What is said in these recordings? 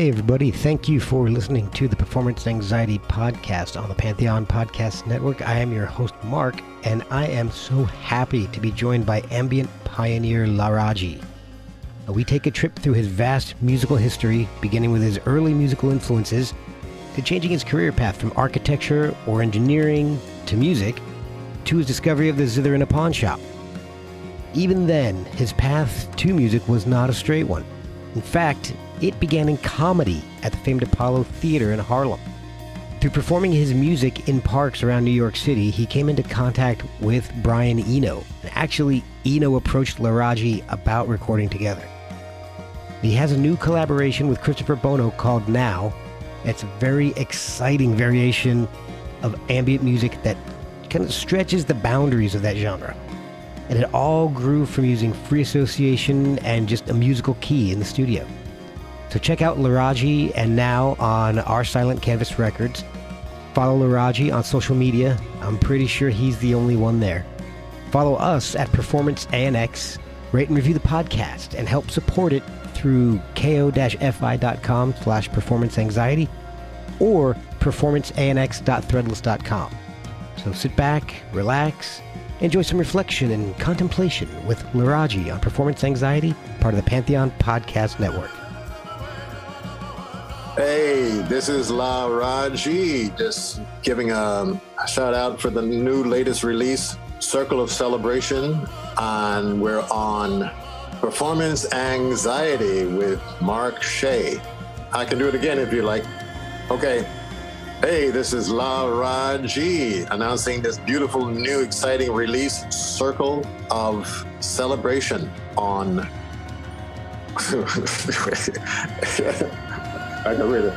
Hey, everybody. Thank you for listening to the Performance Anxiety Podcast on the Pantheon Podcast Network. I am your host, Mark, and I am so happy to be joined by ambient pioneer Laraaji. We take a trip through his vast musical history, beginning with his early musical influences to changing his career path from architecture or engineering to music to his discovery of the zither in a pawn shop. Even then, his path to music was not a straight one. In fact, it began in comedy at the famed Apollo Theater in Harlem. Through performing his music in parks around New York City, he came into contact with Brian Eno. Actually, Eno approached Laraaji about recording together. He has a new collaboration with Christopher Bono called Nous. It's a very exciting variation of ambient music that kind of stretches the boundaries of that genre. And it all grew from using free association and just a musical key in the studio. So check out Laraaji and Nous on Our Silent Canvas Records. Follow Laraaji on social media. I'm pretty sure he's the only one there. Follow us at Performance ANX. Rate and review the podcast and help support it through ko-fi.com slash performance anxiety or performanceanx.threadless.com. So sit back, relax, enjoy some reflection and contemplation with Laraaji on performance anxiety, part of the Pantheon Podcast Network. Hey, this is Laraaji, just giving a shout out for the new latest release, Circle of Celebration. And we're on Performance Anxiety with Mark Shea. I can do it again if you like. Okay. Hey, this is Laraaji announcing this beautiful, new, exciting release, Circle of Celebration on. I can read it.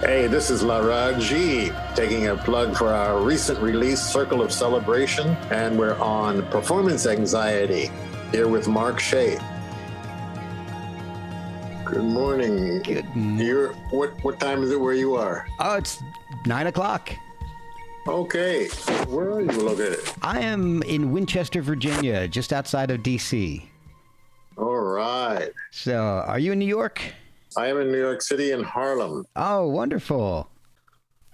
Hey, this is Laraaji taking a plug for our recent release, Circle of Celebration, and we're on Performance Anxiety here with Mark Shea. Good morning. Good You're, what what time is it where you are? Oh, it's nine o'clock. Okay, where are you located? I am in Winchester, Virginia, just outside of D.C. All right, So, are you in New York? I am in New York City in Harlem. Oh, wonderful.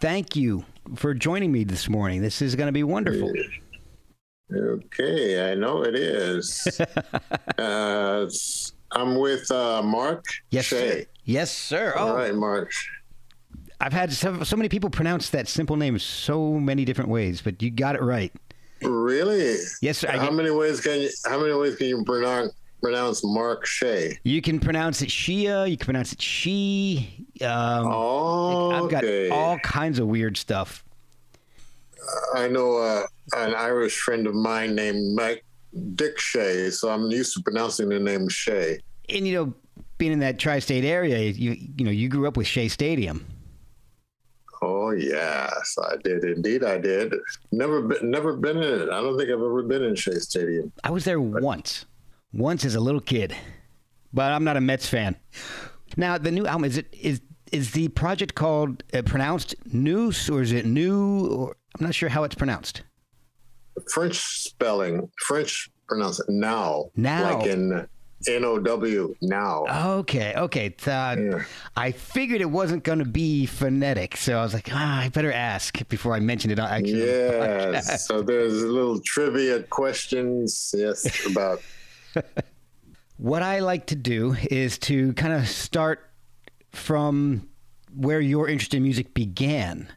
Thank you for joining me this morning. This is going to be wonderful. Okay, I know it is. uh, I'm with uh, Mark Yes, Shea. sir. Yes, sir. Oh, All right, Mark. I've had so, so many people pronounce that simple name so many different ways, but you got it right. Really? Yes, sir. I- how many ways can you? How many ways can you pronounce pronounce Mark Shea? You can pronounce it Shia. You can pronounce it she. Um, Oh, I've got okay. all kinds of weird stuff. I know uh, an Irish friend of mine named Mike Dick Shea, so I'm used to pronouncing the name Shea. And you know, being in that tri-state area, you you know, you grew up with Shea Stadium. Oh yes, I did indeed. I did. Never been, never been in it. I don't think I've ever been in Shea Stadium. I was there once, once as a little kid, but I'm not a Mets fan. Now, the new album is it is is the project called uh, pronounced Noose or is it New? Or I'm not sure how it's pronounced. French spelling, French pronounce it now, Now. like in N O W now. Okay, okay. Uh, Yeah. I figured it wasn't going to be phonetic, so I was like, ah, I better ask before I mention it. Actually. Yes. so there's a little trivia questions, yes, about What I like to do is to kind of start from where your interest in music began.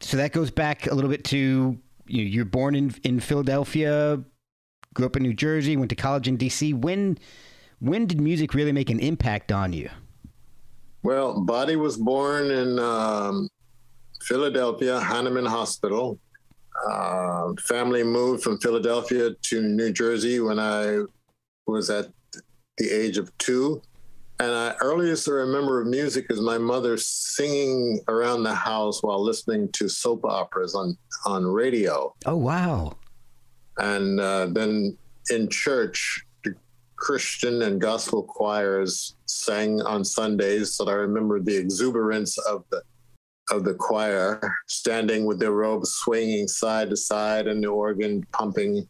So that goes back a little bit to you know, you're born in in Philadelphia, grew up in New Jersey, went to college in D.C. When when did music really make an impact on you? well, Body was born in um, Philadelphia, Hahnemann Hospital. Uh, family moved from Philadelphia to New Jersey when I was at the age of two. And I earliest I remember of music is my mother singing around the house while listening to soap operas on, on radio. Oh wow! and uh, then in church the christian and gospel choirs sang on sundays so i remember the exuberance of the of the choir standing with their robes swinging side to side and the organ pumping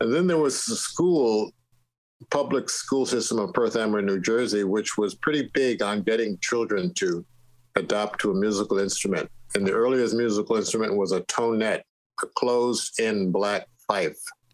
and then there was the school public school system of Perth Amboy, New Jersey, which was pretty big on getting children to adopt to a musical instrument. And the earliest musical instrument was a tonette, a closed-in black fife.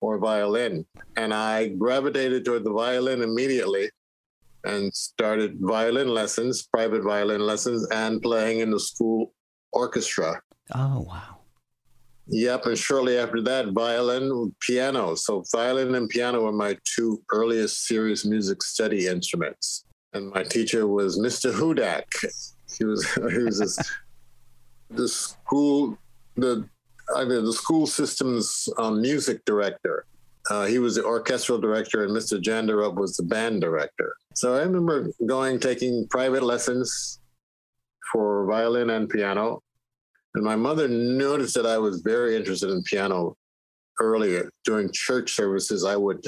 or violin. And I gravitated toward the violin immediately and started violin lessons, private violin lessons, and playing in the school orchestra. Oh, wow. Yep. And shortly after that, violin, piano. So, violin and piano were my two earliest serious music study instruments. And my teacher was Mr. Hudak. He was, he was this, the school, the Mean, the school system's um, music director. Uh, he was the orchestral director, and Mr. Jandarup was the band director. So I remember going, taking private lessons for violin and piano. And my mother noticed that I was very interested in piano earlier. During church services, I would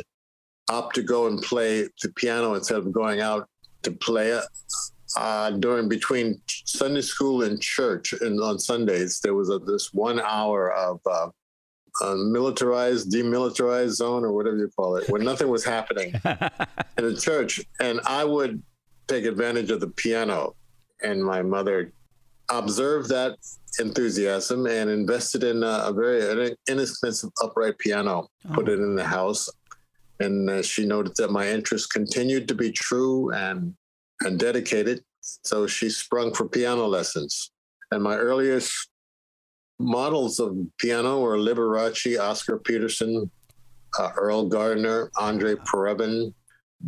opt to go and play the piano instead of going out to play it uh, during between Sunday school and church, and on Sundays there was a, this one hour of uh, militarized, demilitarized zone, or whatever you call it, where nothing was happening in the church, and I would take advantage of the piano, and my mother observed that enthusiasm and invested in a, a very inexpensive upright piano, oh. put it in the house, and uh, she noted that my interest continued to be true and and dedicated. So she sprung for piano lessons. And my earliest models of piano were Liberace, Oscar Peterson, uh, Erroll Garner, Andre Previn,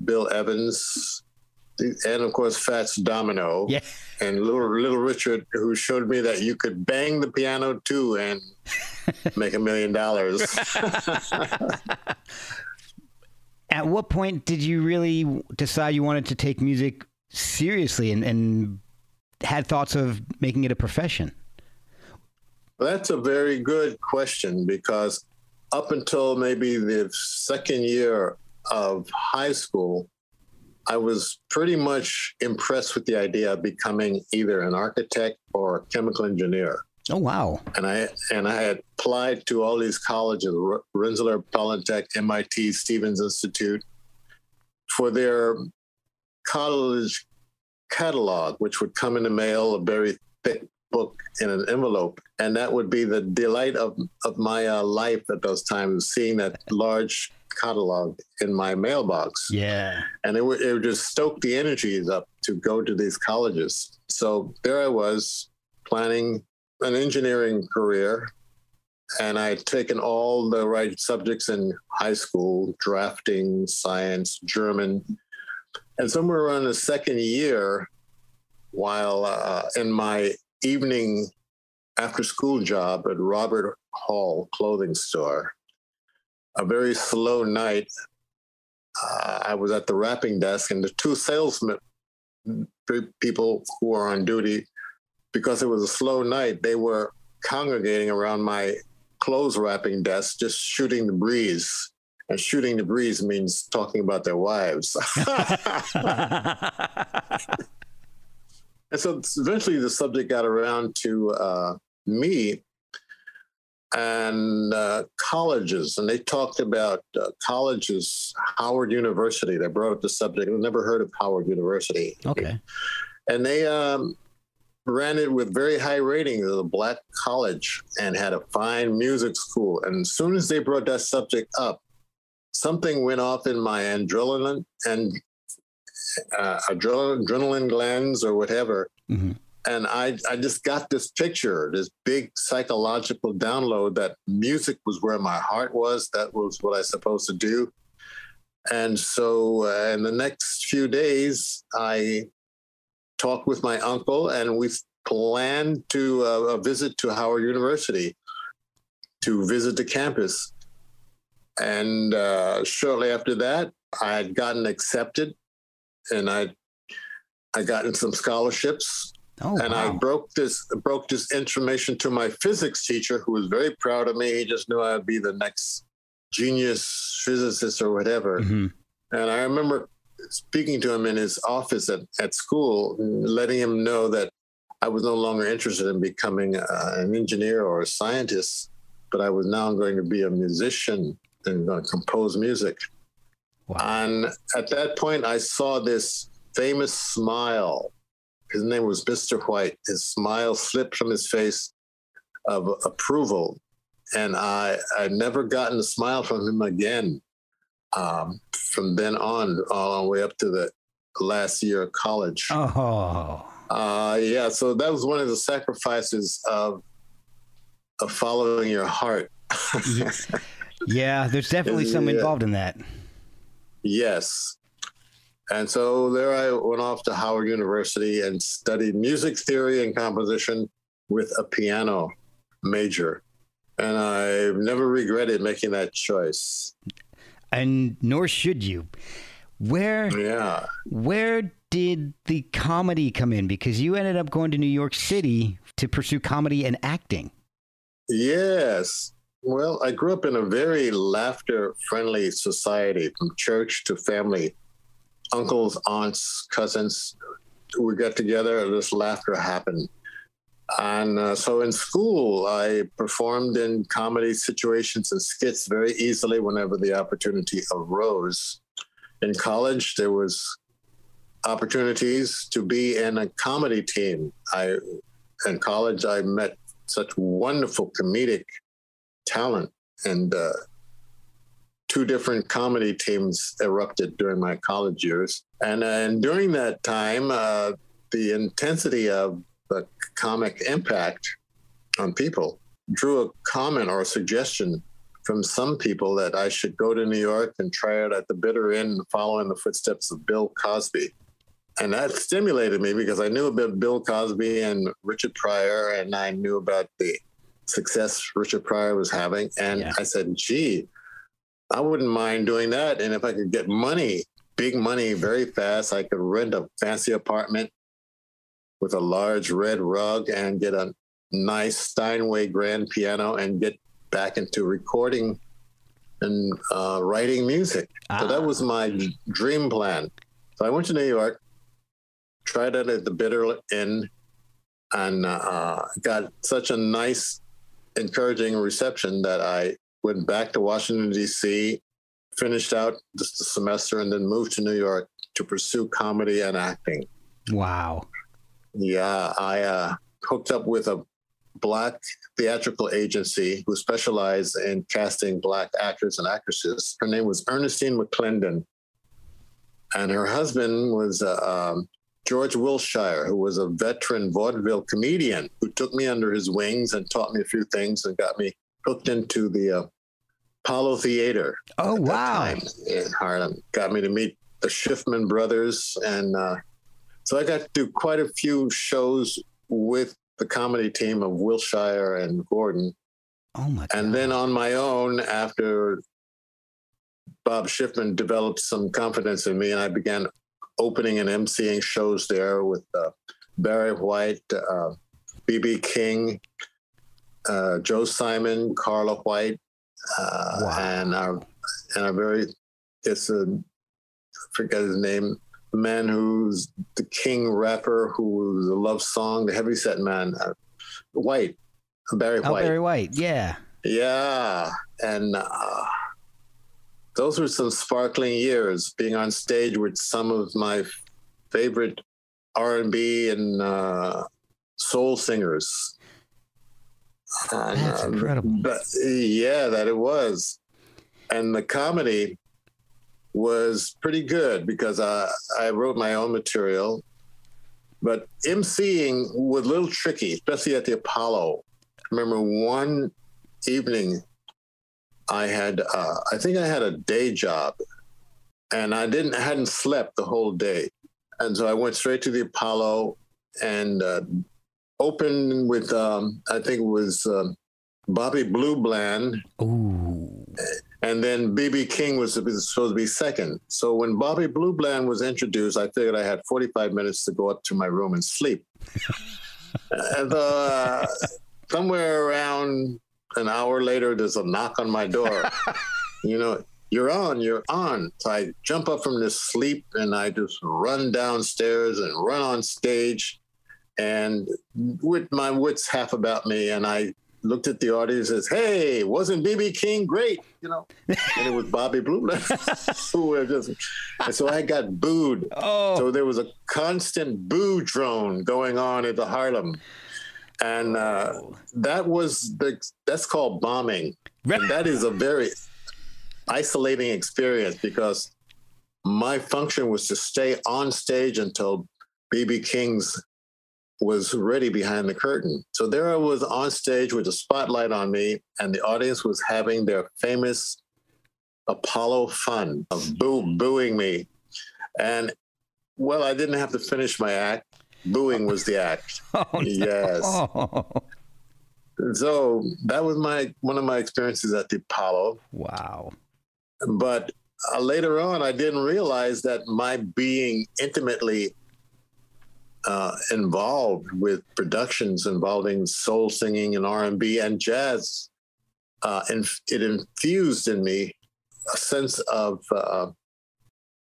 Bill Evans, and of course Fats Domino, yeah. and little Little Richard, who showed me that you could bang the piano too and make a million dollars. At what point did you really decide you wanted to take music seriously and, and had thoughts of making it a profession? That's a very good question because up until maybe the second year of high school, I was pretty much impressed with the idea of becoming either an architect or a chemical engineer. Oh wow! And I and I had applied to all these colleges: Rensselaer Polytech, MIT, Stevens Institute, for their college catalog, which would come in the mail, a very thick book in an envelope. And that would be the delight of, of my uh, life at those times, seeing that large catalog in my mailbox. Yeah. And it would, it would just stoke the energies up to go to these colleges. So there I was planning an engineering career. And I'd taken all the right subjects in high school drafting, science, German, and somewhere around the second year, while uh, in my evening after school job at Robert Hall clothing store, a very slow night, uh, I was at the wrapping desk, and the two salesmen, people who were on duty, because it was a slow night, they were congregating around my clothes wrapping desk, just shooting the breeze and shooting the breeze means talking about their wives. and so eventually the subject got around to uh, me and uh, colleges, and they talked about uh, colleges, Howard University. They brought up the subject. I've never heard of Howard University. Okay. And they um, ran it with very high ratings as a black college and had a fine music school. And as soon as they brought that subject up, something went off in my adrenaline and uh, adrenaline, adrenaline glands or whatever. Mm-hmm. And I, I just got this picture, this big psychological download that music was where my heart was. That was what I was supposed to do. And so uh, in the next few days, I talked with my uncle and we planned to uh, a visit to Howard University to visit the campus. And uh, shortly after that, I had gotten accepted and I I got in some scholarships. Oh, and wow. I broke this broke this information to my physics teacher, who was very proud of me. He just knew I'd be the next genius physicist or whatever. Mhm. And I remember speaking to him in his office at, at school, letting him know that I was no longer interested in becoming uh, an engineer or a scientist, but I was now going to be a musician and to compose music. Wow. And at that point, I saw this famous smile. His name was Mr. White. His smile slipped from his face of approval. And I, I'd never gotten a smile from him again um, from then on, all the way up to the last year of college. Oh, Uh, yeah, so that was one of the sacrifices of of following your heart. yeah. There's definitely some Yeah. involved in that. yes. And so there I went off to Howard University and studied music theory and composition with a piano major. And I've never regretted making that choice. And nor should you. Where Yeah. where did the comedy come in? Because you ended up going to New York City to pursue comedy and acting. Yes. Well, I grew up in a very laughter friendly society from church to family. Uncles, aunts, cousins, we got together and this laughter happened. And uh, so in school, I performed in comedy situations and skits very easily whenever the opportunity arose. In college, there was opportunities to be in a comedy team. I in college, I met such wonderful comedic talent and uh, two different comedy teams erupted during my college years and, uh, and during that time uh, the intensity of the comic impact on people drew a comment or a suggestion from some people that I should go to New York and try it at the bitter end, following the footsteps of Bill Cosby. And that stimulated me because I knew about Bill Cosby and Richard Pryor, and I knew about the success Richard Pryor was having. And Yeah. I said, gee, I wouldn't mind doing that. And if I could get money, big money very fast, I could rent a fancy apartment with a large red rug and get a nice Steinway grand piano and get back into recording and uh, writing music. So that Ah. was my dream plan. So I went to New York, tried it at the bitter end, and uh, got such a nice, encouraging reception that I went back to Washington, D.C., finished out the semester, and then moved to New York to pursue comedy and acting. Wow. Yeah, I uh, hooked up with a black theatrical agency who specialized in casting black actors and actresses. Her name was Ernestine McClendon, and her husband was uh, um, George Wilshire, who was a veteran vaudeville comedian who took me under his wings and taught me a few things and got me hooked into the uh, Apollo Theater Oh, wow. in Harlem. Got me to meet the Schiffman brothers, and uh, so I got to do quite a few shows with the comedy team of Wilshire and Gordon. Oh, my God. And then on my own, after Bob Schiffman developed some confidence in me, and I began opening and emceeing shows there with uh, Barry White, uh, B.B. King, uh, Joe Simon, Carla White, uh, Wow. and our and a very it's a I forget his name man who's the king rapper who was a love song, the heavyset man, uh, White, Barry White Oh, White. Barry White. Yeah. Yeah, and uh, those were some sparkling years. Being on stage with some of my favorite R and B and uh, soul singers. And, That's um, incredible. But yeah, that it was, and the comedy was pretty good because I I wrote my own material, but emceeing was a little tricky, especially at the Apollo. I remember one evening I had uh, I think I had a day job and I didn't hadn't slept the whole day. And so I went straight to the Apollo and uh, opened with um, I think it was um, Bobby Blue Bland Ooh. And then BB King was supposed to be second. So when Bobby Blue Bland was introduced, I figured I had 45 minutes to go up to my room and sleep. and uh, somewhere around an hour later, there's a knock on my door. you know, you're on, you're on. So I jump up from this sleep and I just run downstairs and run on stage and with my wits half about me. And I looked at the audience and says, Hey, wasn't BB King great? You know, and it was Bobby Blue who were just, and so I got booed. Oh. So there was a constant boo drone going on at the Harlem. And uh, that was the, that's called bombing. And that is a very isolating experience because my function was to stay on stage until BB King's was ready behind the curtain. So there I was on stage with a spotlight on me, and the audience was having their famous Apollo fun of boo- booing me. And well, I didn't have to finish my act. Booing was the act. Oh, no. Yes. So that was my one of my experiences at the Apollo. Wow. But uh, later on, I didn't realize that my being intimately uh, involved with productions involving soul singing and R&B and jazz, uh, and it infused in me a sense of uh,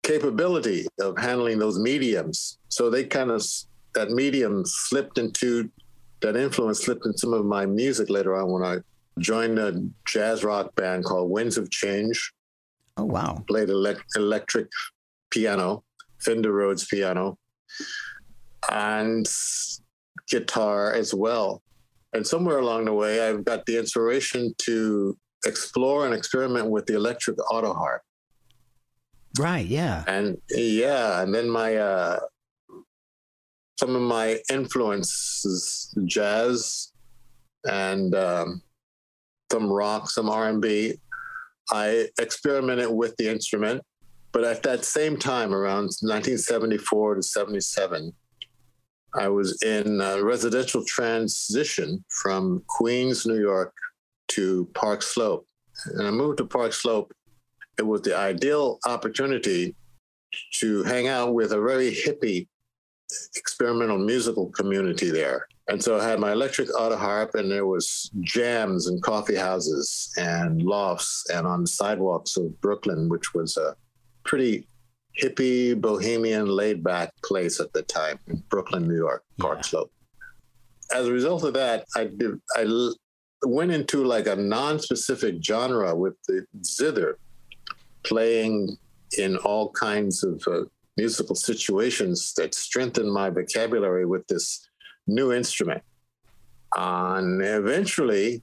capability of handling those mediums. So they kind of that medium slipped into that influence slipped in some of my music later on when I joined a jazz rock band called Winds of Change. Oh wow! Played electric piano, Fender Rhodes piano, and guitar as well. And somewhere along the way, I've got the inspiration to explore and experiment with the electric auto harp. Right. Yeah. And yeah, and then my uh, some of my influences, jazz, and um, some rock, some R and B. I experimented with the instrument, but at that same time, around 1974 to 77, I was in residential transition from Queens, New York to Park Slope. And I moved to Park Slope. It was the ideal opportunity to hang out with a very hippie experimental musical community there. And so I had my electric auto harp, and there was jams and coffee houses and lofts and on the sidewalks of Brooklyn, which was a pretty hippie, bohemian, laid back place at the time in Brooklyn, New York, Park yeah. Slope. As a result of that, I did, I went into like a non-specific genre with the zither, playing in all kinds of uh, musical situations that strengthened my vocabulary with this new instrument. and eventually,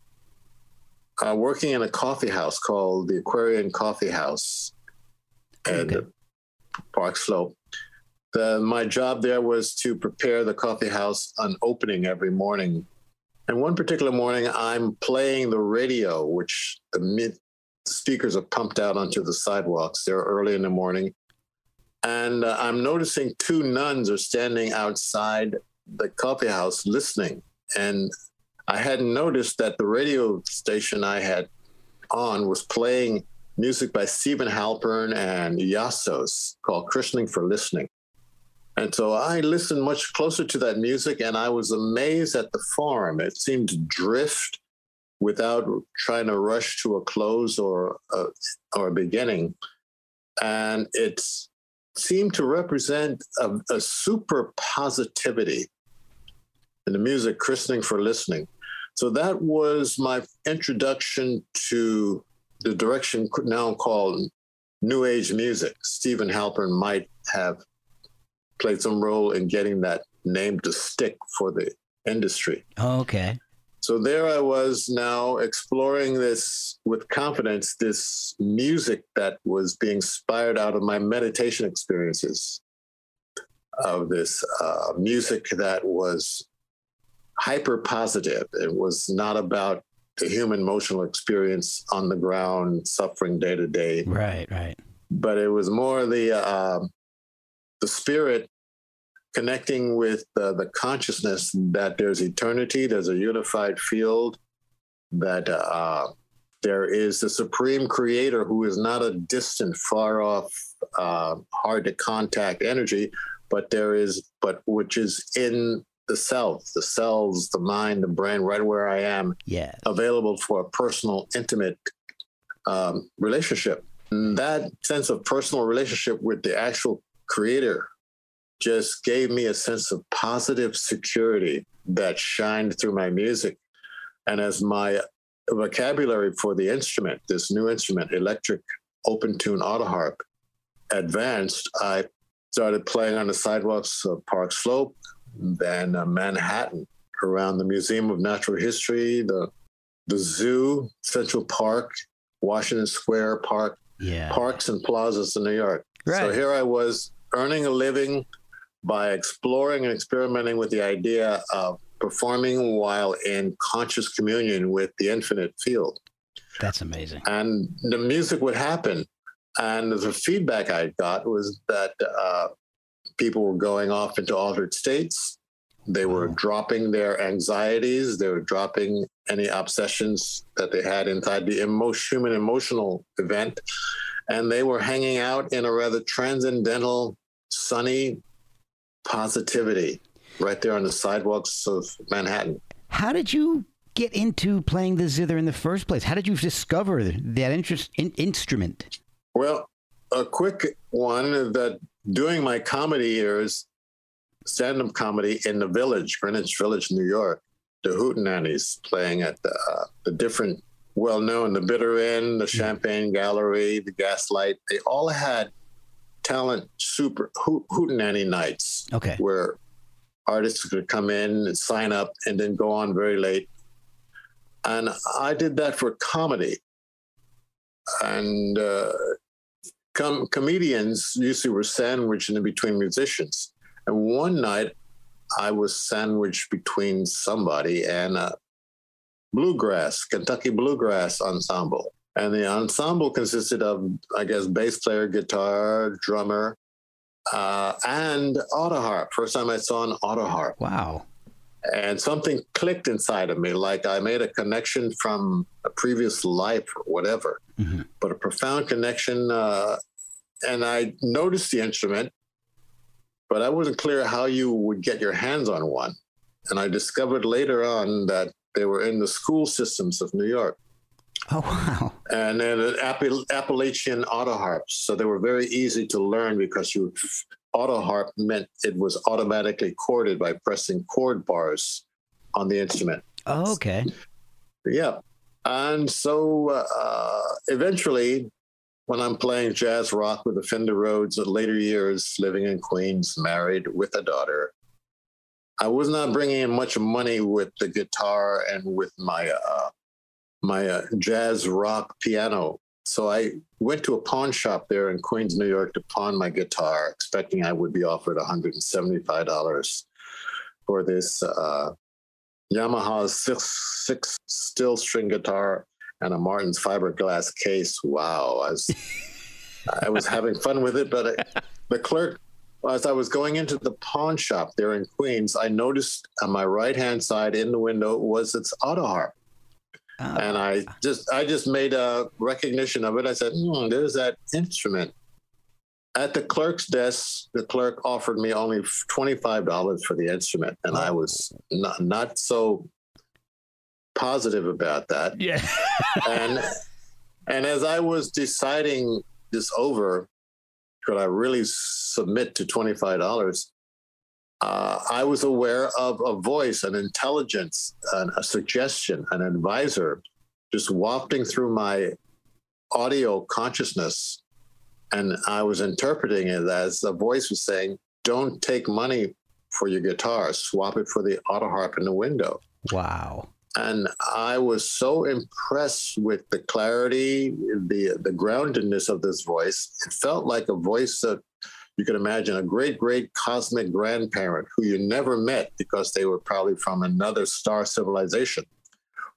uh, working in a coffee house called the Aquarian Coffee House, okay. Park Slope. The, my job there was to prepare the coffee house on opening every morning. And one particular morning, I'm playing the radio, which the mid speakers are pumped out onto the sidewalks. They're early in the morning. And uh, I'm noticing two nuns are standing outside the coffee house listening. And I hadn't noticed that the radio station I had on was playing music by Steven Halpern and Yassos called Christening for Listening. And so I listened much closer to that music and I was amazed at the form. It seemed to drift without trying to rush to a close or a, or a beginning. And it seemed to represent a, a super positivity in the music, Christening for Listening. So that was my introduction to the direction now called New Age music. Steven Halpern might have played some role in getting that name to stick for the industry. Okay. So there I was now exploring this with confidence, this music that was being inspired out of my meditation experiences, of this uh, music that was hyper positive. It was not about the human emotional experience on the ground, suffering day to day. Right, right. But it was more the uh, the spirit connecting with the, the consciousness that there's eternity, there's a unified field, that uh, there is the supreme creator who is not a distant, far off, uh, hard to contact energy, but there is, but which is in the self, the cells, the mind, the brain, right where I am, yeah, available for a personal, intimate um, relationship. And that sense of personal relationship with the actual creator just gave me a sense of positive security that shined through my music. And as my vocabulary for the instrument, this new instrument, electric open tune auto harp, advanced, I started playing on the sidewalks of Park Slope, then uh, Manhattan, around the Museum of Natural History, the the zoo, Central Park, Washington Square Park, yeah. parks and plazas in New York. Right. So here I was earning a living by exploring and experimenting with the idea of performing while in conscious communion with the infinite field. That's amazing. And the music would happen. And the feedback I got was that uh, people were going off into altered states. They were Wow. dropping their anxieties. They were dropping any obsessions that they had inside the emo- human emotional event. And they were hanging out in a rather transcendental, sunny positivity right there on the sidewalks of Manhattan. How did you get into playing the zither in the first place? How did you discover that interest in, instrument? Well, a quick one that doing my comedy years, stand up comedy in the village, Greenwich Village, New York, the Hootenannies playing at the, uh, the different, well known, the Bitter End, the Champagne Gallery, the Gaslight, they all had talent super hoot, Hootenanny nights Okay. where artists could come in and sign up and then go on very late. And I did that for comedy. And uh, com- comedians usually were sandwiched in between musicians. And one night I was sandwiched between somebody and a bluegrass, Kentucky bluegrass ensemble. And the ensemble consisted of, I guess, bass player, guitar, drummer, uh, and auto harp. First time I saw an auto harp, Wow. and something clicked inside of me, like I made a connection from a previous life or whatever, Mhm. but a profound connection. Uh, and I noticed the instrument, but I wasn't clear how you would get your hands on one. And I discovered later on that they were in the school systems of New York Oh wow. and then an Appal- Appalachian auto harps. So they were very easy to learn because you auto harp meant it was automatically chorded by pressing chord bars on the instrument. Oh, okay. Yeah. And so uh, eventually, when I'm playing jazz rock with the Fender Rhodes in later years, living in Queens, married with a daughter, I was not bringing in much money with the guitar and with my uh, my uh, jazz rock piano. So I went to a pawn shop there in Queens, New York, to pawn my guitar, expecting I would be offered $175 for this uh, Yamaha six six steel string guitar and a Martin's fiberglass case. Wow, I was I was having fun with it, but I, the clerk, as I was going into the pawn shop there in Queens, I noticed on my right hand side in the window was its auto harp, Oh, and I just I just made a recognition of it. I said, hmm, "There's that instrument." At the clerk's desk, the clerk offered me only twenty-five dollars for the instrument, and I was not not so positive about that. yeah. And and as I was deciding this over, could I really submit to twenty-five dollars? Uh, I was aware of a voice, an intelligence, an, a suggestion, an advisor, just wafting through my audio consciousness, and I was interpreting it as a voice was saying, "Don't take money for your guitar; swap it for the auto harp in the window." wow. and I was so impressed with the clarity, the the groundedness of this voice. It felt like a voice that you can imagine a great, great cosmic grandparent who you never met because they were probably from another star civilization,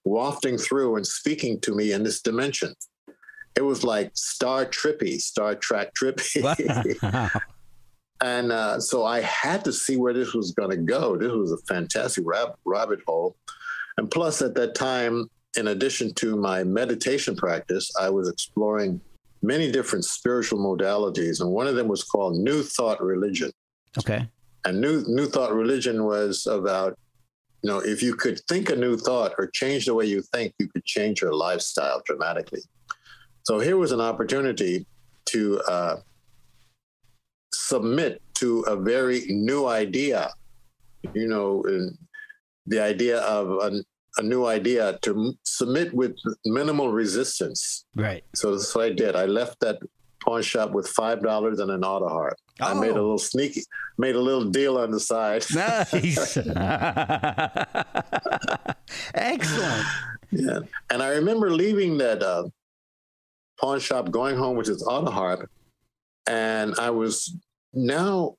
wafting through and speaking to me in this dimension. It was like Star Trippy, Star Trek Trippy. And uh, so I had to see where this was going to go. This was a fantastic rab- rabbit hole. And plus, at that time, in addition to my meditation practice, I was exploring many different spiritual modalities, and one of them was called New Thought Religion. Okay. And New New Thought Religion was about, you know, if you could think a new thought or change the way you think, you could change your lifestyle dramatically. So here was an opportunity to uh, submit to a very new idea. You know, the idea of a, a new idea to m- submit with minimal resistance. Right. So that's what I did. I left that pawn shop with five dollars and an auto harp. Oh. I made a little sneaky, made a little deal on the side. Nice. Excellent. Yeah, and I remember leaving that uh, pawn shop, going home with this auto harp, and I was now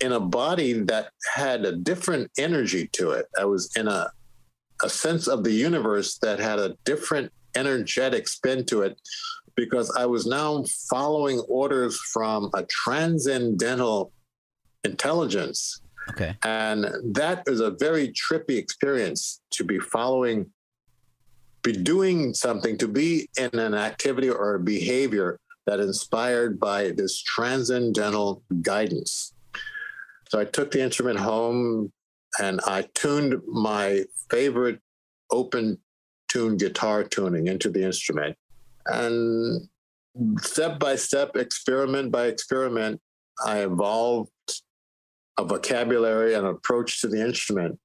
in a body that had a different energy to it. I was in a a sense of the universe that had a different energetic spin to it because I was now following orders from a transcendental intelligence. Okay. And that is a very trippy experience to be following, be doing something, to be in an activity or a behavior that inspired by this transcendental guidance. So I took the instrument home and I tuned my favorite open tune guitar tuning into the instrument. And step by step, experiment by experiment, I evolved a vocabulary and approach to the instrument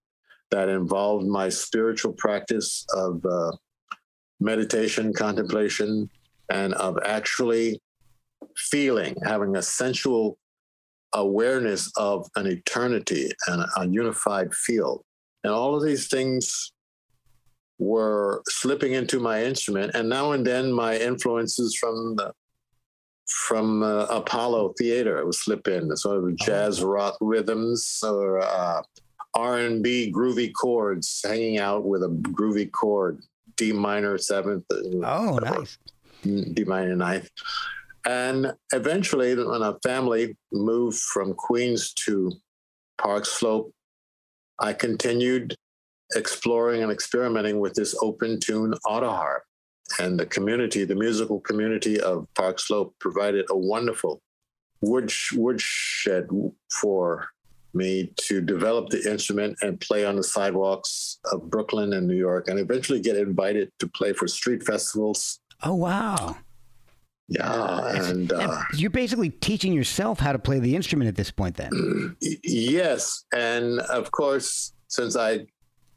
that involved my spiritual practice of uh, meditation, contemplation, and of actually feeling, having a sensual awareness of an eternity and a unified field. And all of these things were slipping into my instrument. And now and then my influences from the from uh, Apollo Theater would slip in, sort of jazz oh. rock rhythms or uh, R&B groovy chords, hanging out with a groovy chord, D minor seventh. Oh, nice. D minor ninth. And eventually, when our family moved from Queens to Park Slope, I continued exploring and experimenting with this open tune auto harp. And the community, the musical community of Park Slope, provided a wonderful wood woodshed for me to develop the instrument and play on the sidewalks of Brooklyn and New York, and eventually get invited to play for street festivals. Oh wow! Yeah, and uh, you're basically teaching yourself how to play the instrument at this point. Then, yes, and of course, since I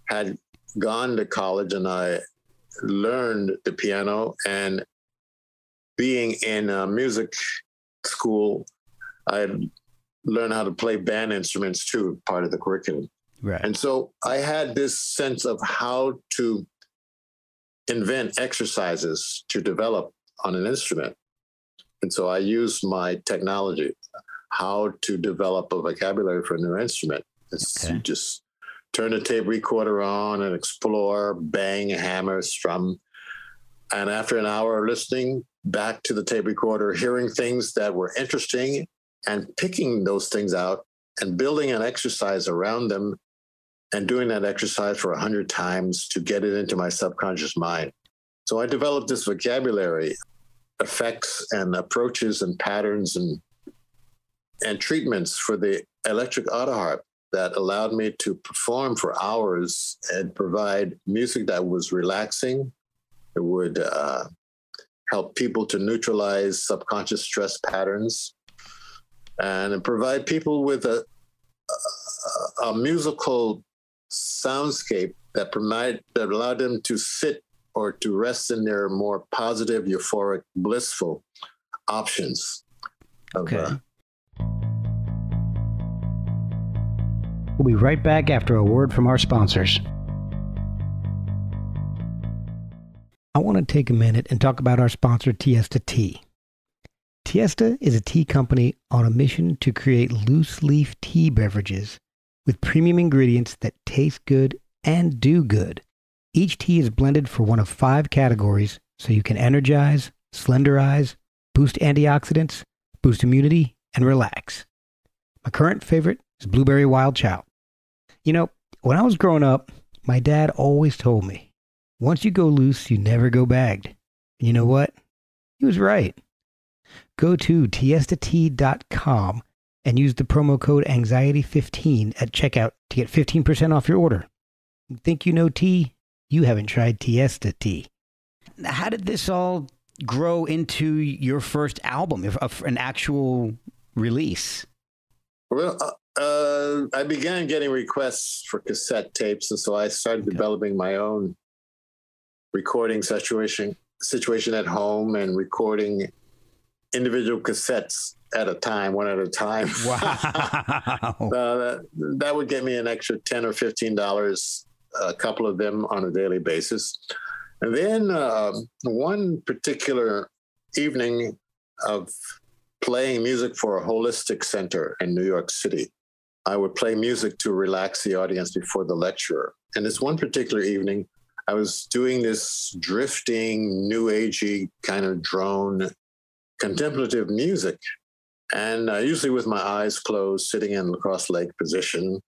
had gone to college and I learned the piano, and being in a music school, I learned how to play band instruments too, part of the curriculum. Right. And so I had this sense of how to invent exercises to develop on an instrument. And so I used my technology, how to develop a vocabulary for a new instrument. It's okay. just turn the tape recorder on and explore, bang, hammer, strum. And after an hour of listening back to the tape recorder, hearing things that were interesting and picking those things out and building an exercise around them and doing that exercise for a hundred times to get it into my subconscious mind. So I developed this vocabulary effects and approaches and patterns and and treatments for the electric auto harp that allowed me to perform for hours and provide music that was relaxing. It would uh, help people to neutralize subconscious stress patterns and provide people with a, a, a musical soundscape that provide that allowed them to sit or to rest in their more positive, euphoric, blissful options. Of, okay. Uh, we'll be right back after a word from our sponsors. I want to take a minute and talk about our sponsor, Tiesta Tea. Tiesta is a tea company on a mission to create loose leaf tea beverages with premium ingredients that taste good and do good. Each tea is blended for one of five categories so you can energize, slenderize, boost antioxidants, boost immunity, and relax. My current favorite is Blueberry Wild Child. You know, when I was growing up, my dad always told me Once you go loose, you never go bagged. You know what? He was right. Go to tiestatea.com and use the promo code anxiety15 at checkout to get 15% off your order. Think you know tea? You haven't tried Tiesta tea. How did this all grow into your first album, an actual release? Well, uh, uh, I began getting requests for cassette tapes, and so I started okay. developing my own recording situation situation at home and recording individual cassettes at a time, one at a time. Wow. uh, that, that would get me an extra 10 or $15, a couple of them on a daily basis. And then uh, one particular evening of playing music for a holistic center in New York City, I would play music to relax the audience before the lecture. And this one particular evening, I was doing this drifting, new agey kind of drone contemplative music. And uh, usually with my eyes closed, sitting in cross leg position.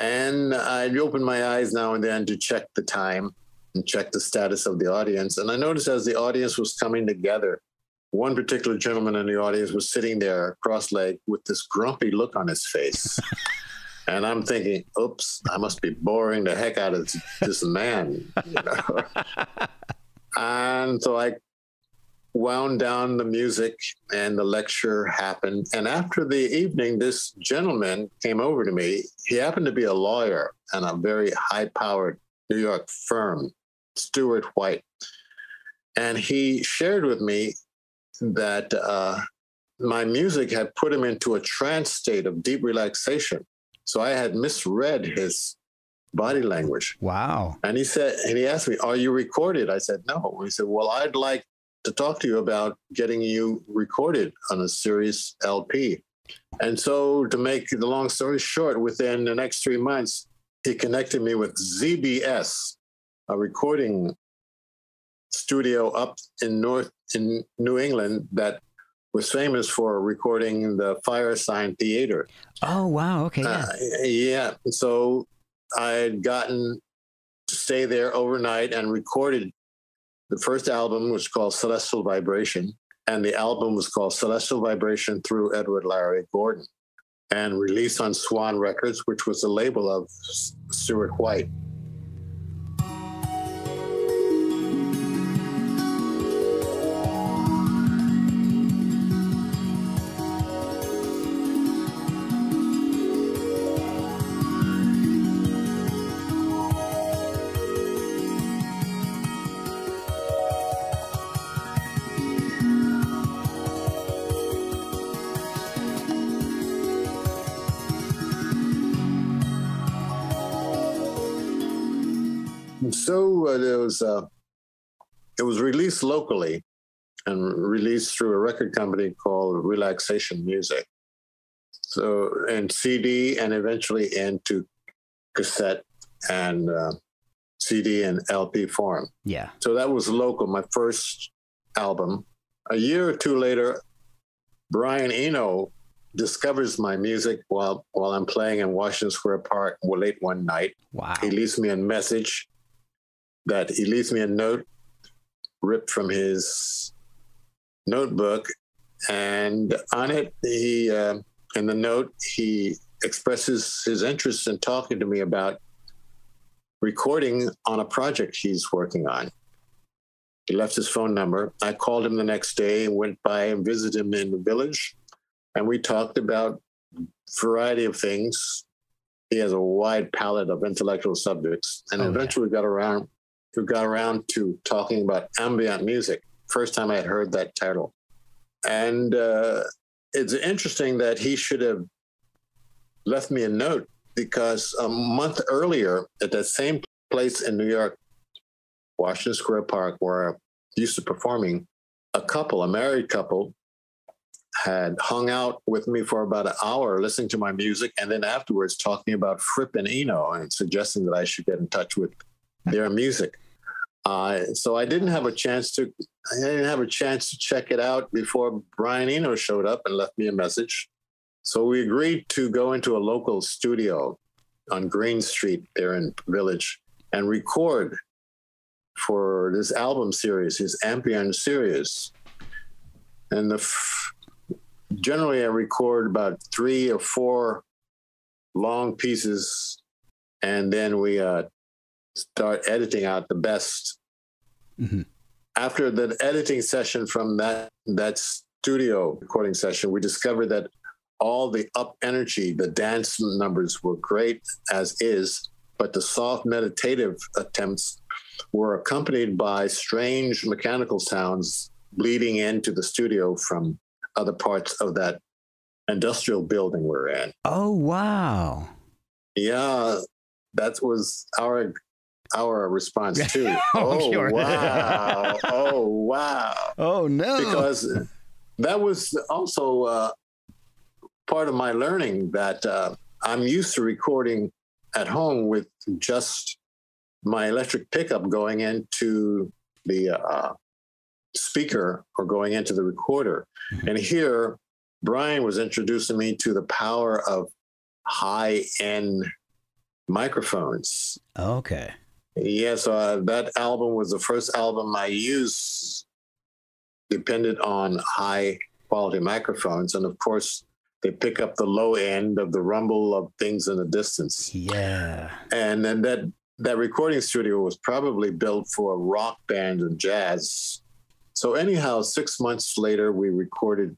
And I'd open my eyes now and then to check the time and check the status of the audience. And I noticed as the audience was coming together, one particular gentleman in the audience was sitting there cross legged with this grumpy look on his face. and I'm thinking, oops, I must be boring the heck out of this man. You know? and so I wound down the music and the lecture happened. And after the evening, this gentleman came over to me. He happened to be a lawyer and a very high powered New York firm, Stewart White. And he shared with me that uh, my music had put him into a trance state of deep relaxation. So I had misread his body language. Wow. And he said, and he asked me, Are you recorded? I said, No. He said, Well, I'd like to talk to you about getting you recorded on a Sirius LP. And so, to make the long story short, within the next three months, he connected me with ZBS, a recording studio up in North in New England that was famous for recording the Firesign Theater. Oh wow! Okay. Yeah. Uh, yeah. So I had gotten to stay there overnight and recorded the first album was called Celestial Vibration, and the album was called Celestial Vibration through Edward Larry Gordon, and released on Swan Records, which was the label of Stewart White. Uh, it was uh, it was released locally and released through a record company called Relaxation Music. So and CD and eventually into cassette and uh, CD and LP form. Yeah. So that was local. My first album. A year or two later, Brian Eno discovers my music while while I'm playing in Washington Square Park late one night. Wow. He leaves me a message that he leaves me a note ripped from his notebook, and on it, he uh, in the note he expresses his interest in talking to me about recording on a project he's working on. He left his phone number. I called him the next day and went by and visited him in the village, and we talked about a variety of things. He has a wide palette of intellectual subjects, and oh, eventually yeah. got around who got around to talking about ambient music. First time I had heard that title. And uh, it's interesting that he should have left me a note because a month earlier at that same place in New York, Washington Square Park, where I used to performing, a couple, a married couple, had hung out with me for about an hour listening to my music and then afterwards talking about Fripp and Eno and suggesting that I should get in touch with their music. Uh, so I didn't have a chance to I didn't have a chance to check it out before Brian Eno showed up and left me a message. So we agreed to go into a local studio on Green Street there in Village and record for this album series, his Ambient series. And the f- generally I record about three or four long pieces, and then we uh, start editing out the best. Mhm. After the editing session from that that studio recording session, we discovered that all the up energy, the dance numbers were great as is, but the soft meditative attempts were accompanied by strange mechanical sounds bleeding into the studio from other parts of that industrial building we're in. Oh wow. Yeah, that was our our response too. Oh, oh wow! oh wow! Oh no. Because that was also uh, part of my learning that uh, I'm used to recording at home with just my electric pickup going into the uh, speaker or going into the recorder. Mhm. And here, Brian was introducing me to the power of high end microphones. okay. Yes, uh, that album was the first album I used depended on high quality microphones. And of course, they pick up the low end of the rumble of things in the distance. Yeah. And then that, that recording studio was probably built for a rock band and jazz. So, anyhow, six months later, we recorded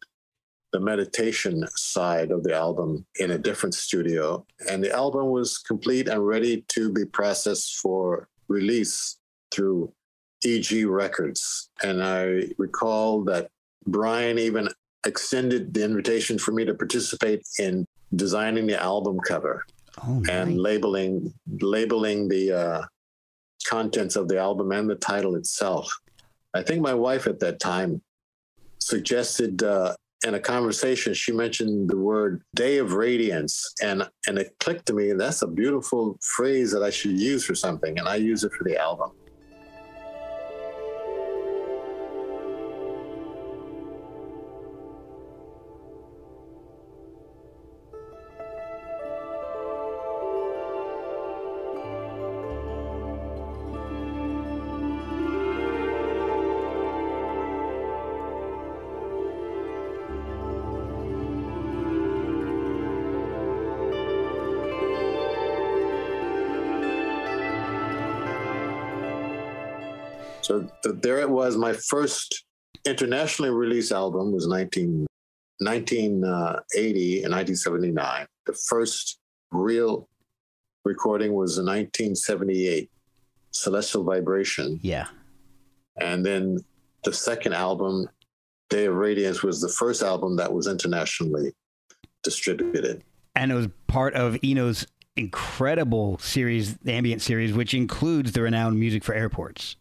the meditation side of the album in a different studio. And the album was complete and ready to be processed for release through EG Records. And I recall that Brian even extended the invitation for me to participate in designing the album cover Oh and labeling labeling the uh, contents of the album and the title itself. I think my wife at that time suggested uh, in a conversation she mentioned the word "day of radiance," and and it clicked to me. That's a beautiful phrase that I should use for something, and I use it for the album. There it was. My first internationally released album was 19, 1980 uh, and 1979. The first real recording was in 1978, Celestial Vibration. Yeah. And then the second album, Day of Radiance, was the first album that was internationally distributed. And it was part of Eno's incredible series, the ambient series, which includes the renowned music for airports.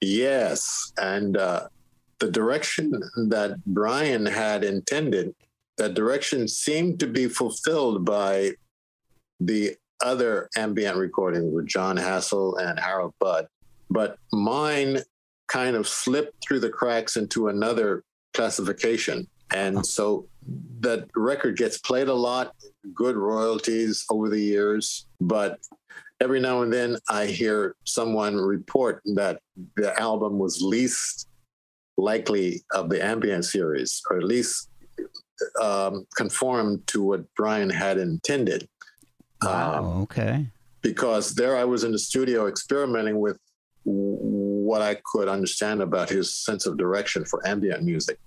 Yes, and uh, the direction that Brian had intended, that direction seemed to be fulfilled by the other ambient recordings with Jon Hassell and Harold Budd, but mine kind of slipped through the cracks into another classification, and so that record gets played a lot, good royalties over the years, but every now and then I hear someone report that the album was least likely of the ambient series, or at least um, conformed to what Brian had intended. Um, Oh, okay. because there I was in the studio experimenting with what I could understand about his sense of direction for ambient music.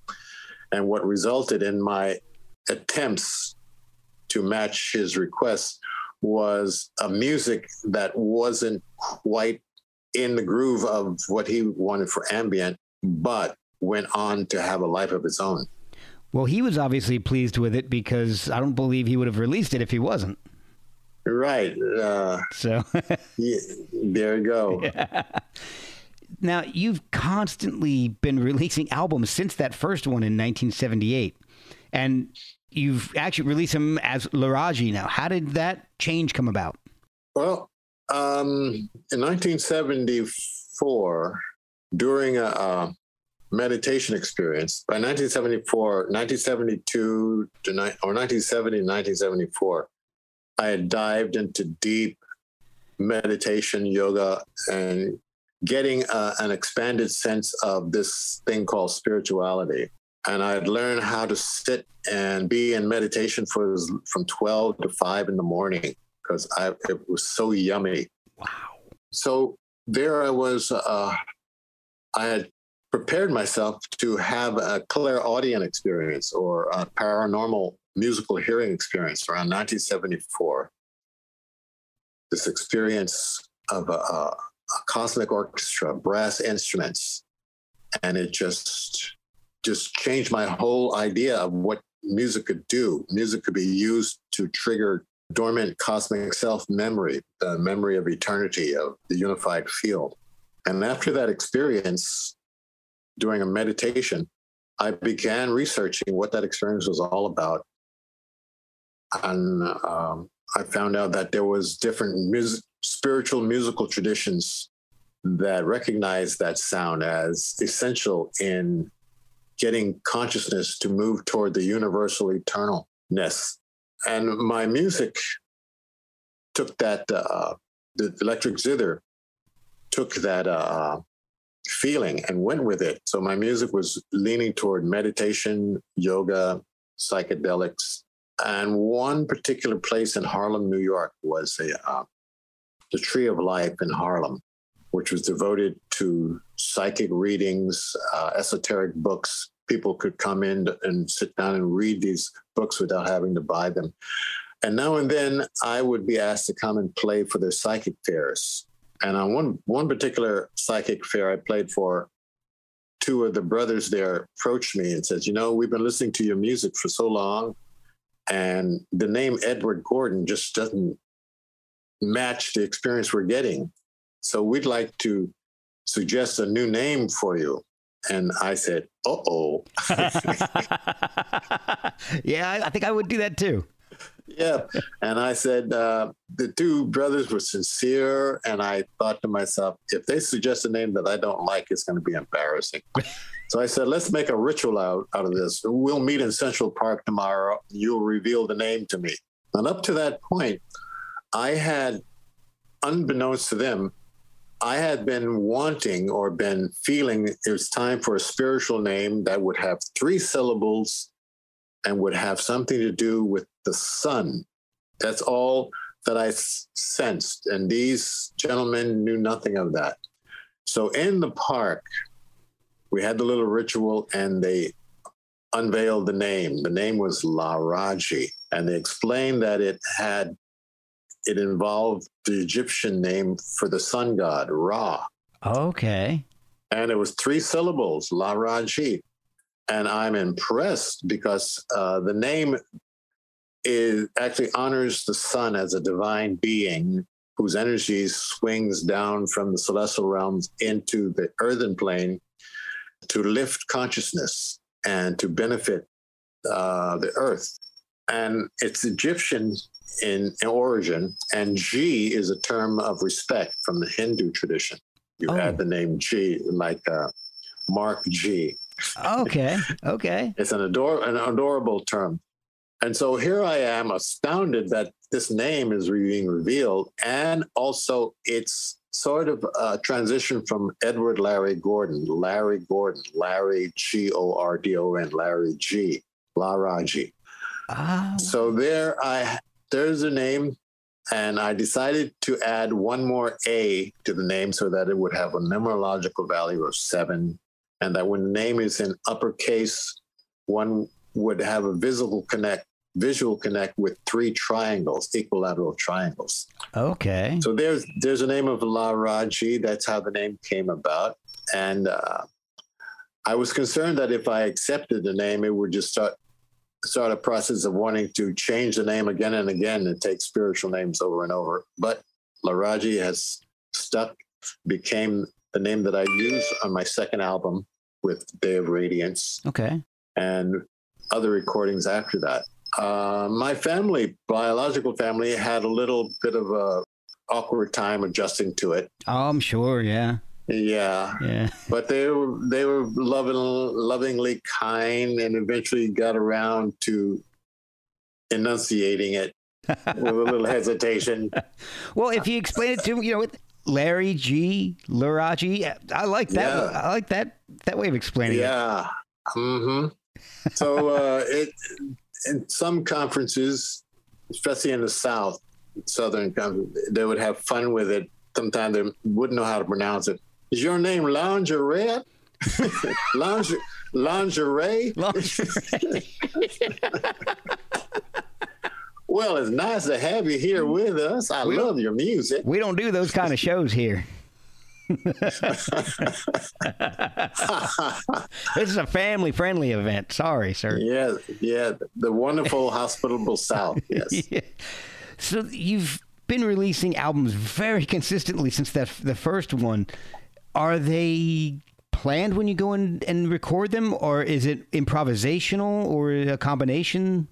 And what resulted in my attempts to match his requests was a music that wasn't quite in the groove of what he wanted for ambient, but went on to have a life of its own. Well, he was obviously pleased with it because I don't believe he would have released it if he wasn't. Right. Uh, So, yeah, there you go. now you've constantly been releasing albums since that first one in 1978, and you've actually released them as Laraaji now. How did that change come about? Well, um, in 1974, during a, a meditation experience, by 1974, 1972 to ni- or 1970, 1974, I had dived into deep meditation, yoga, and getting uh, an expanded sense of this thing called spirituality. And I'd learned how to sit and be in meditation for from 12 to 5 in the morning because I it was so yummy. Wow. So there I was. Uh, I had prepared myself to have a clairaudient experience or a paranormal musical hearing experience around 1974. This experience of a, a, cosmic orchestra, brass instruments, and it just just changed my whole idea of what music could do. Music could be used to trigger dormant cosmic self memory, the memory of eternity of the unified field. And after that experience, during a meditation, I began researching what that experience was all about. And um, I found out that there was different spiritual musical traditions that recognize that sound as essential in getting consciousness to move toward the universal eternalness. And my music took that, uh, the electric zither took that uh, feeling and went with it. So my music was leaning toward meditation, yoga, psychedelics. And one particular place in Harlem, New York was a, uh, the Tree of Life in Harlem, which was devoted to psychic readings, uh, esoteric books. People could come in and sit down and read these books without having to buy them. And now and then I would be asked to come and play for their psychic fairs. And on one one particular psychic fair I played for, two of the brothers there approached me and said, "You know, we've been listening to your music for so long, and the name Edward Gordon just doesn't match the experience we're getting. So we'd like to suggest a new name for you." And I said, "Uh oh." yeah, I think I would do that too yeah. And I said, uh, the two brothers were sincere. And I thought to myself, if they suggest a name that I don't like, it's going to be embarrassing. so I said, let's make a ritual out, out of this. We'll meet in Central Park tomorrow. You'll reveal the name to me. And up to that point, I had, unbeknownst to them, I had been wanting or been feeling it was time for a spiritual name that would have three syllables and would have something to do with the sun. That's all that I sensed. And these gentlemen knew nothing of that. So in the park, we had the little ritual and they unveiled the name. The name was La Raji. And they explained that it had, it involved the Egyptian name for the sun god, Ra. Okay. And it was three syllables, La Raji. And I'm impressed because uh, the name is actually honors the sun as a divine being whose energy swings down from the celestial realms into the earthen plane to lift consciousness and to benefit uh, the earth. And it's Egyptian in, in, origin, and ji is a term of respect from the Hindu tradition. You oh. add the name ji, like uh, Mark G. Okay, okay. it's an, ador- an adorable term. And so here I am astounded that this name is being revealed. And also, it's sort of a transition from Edward Larry Gordon, Larry Gordon, Larry G O R D O N, Larry G, Laraji. Ah. So there I there's a name, and I decided to add one more A to the name so that it would have a numerological value of seven, and that when the name is in uppercase, one would have a visible connect visual connect with three triangles, equilateral triangles. Okay. So there's there's a name of La Raji. That's how the name came about, and uh, I was concerned that if I accepted the name, it would just start start a process of wanting to change the name again and again and take spiritual names over and over. But Laraaji has stuck, became the name that I use on my second album with Day of Radiance. Okay. And other recordings after that. Uh, my family, biological family, had a little bit of a awkward time adjusting to it. Oh, I'm sure. Yeah. Yeah. Yeah. But they were they were loving, lovingly kind, and eventually got around to enunciating it with a little hesitation. Well, if you explain it to you know, Larry G. Laraaji. I like that. Yeah. I like that that way of explaining it. Yeah. hmm So uh, it in some conferences, especially in the South, Southern, they would have fun with it. Sometimes they wouldn't know how to pronounce it. Is your name Lingerie? Linge- lingerie? Lingerie. Well, it's nice to have you here with us. I We- love your music. we don't do those kind of shows here. This is a family friendly event. Sorry, sir. yeah, yeah. The wonderful, hospitable South. Yes. Yeah. So you've been releasing albums very consistently since that the first one. Are they planned when you go in and record them, or is it improvisational, or a combination?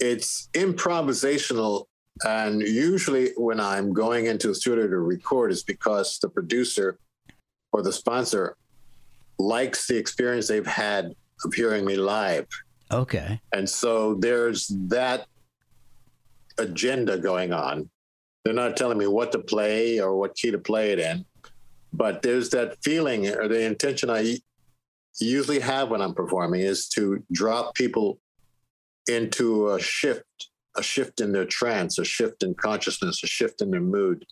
it's improvisational and usually when i'm going into a studio to record is because the producer or the sponsor likes the experience they've had of hearing me live Okay. and so there's that agenda going on they're not telling me what to play or what key to play it in but there's that feeling or the intention i usually have when i'm performing is to drop people into a shift, a shift in their trance, a shift in consciousness, a shift in their mood,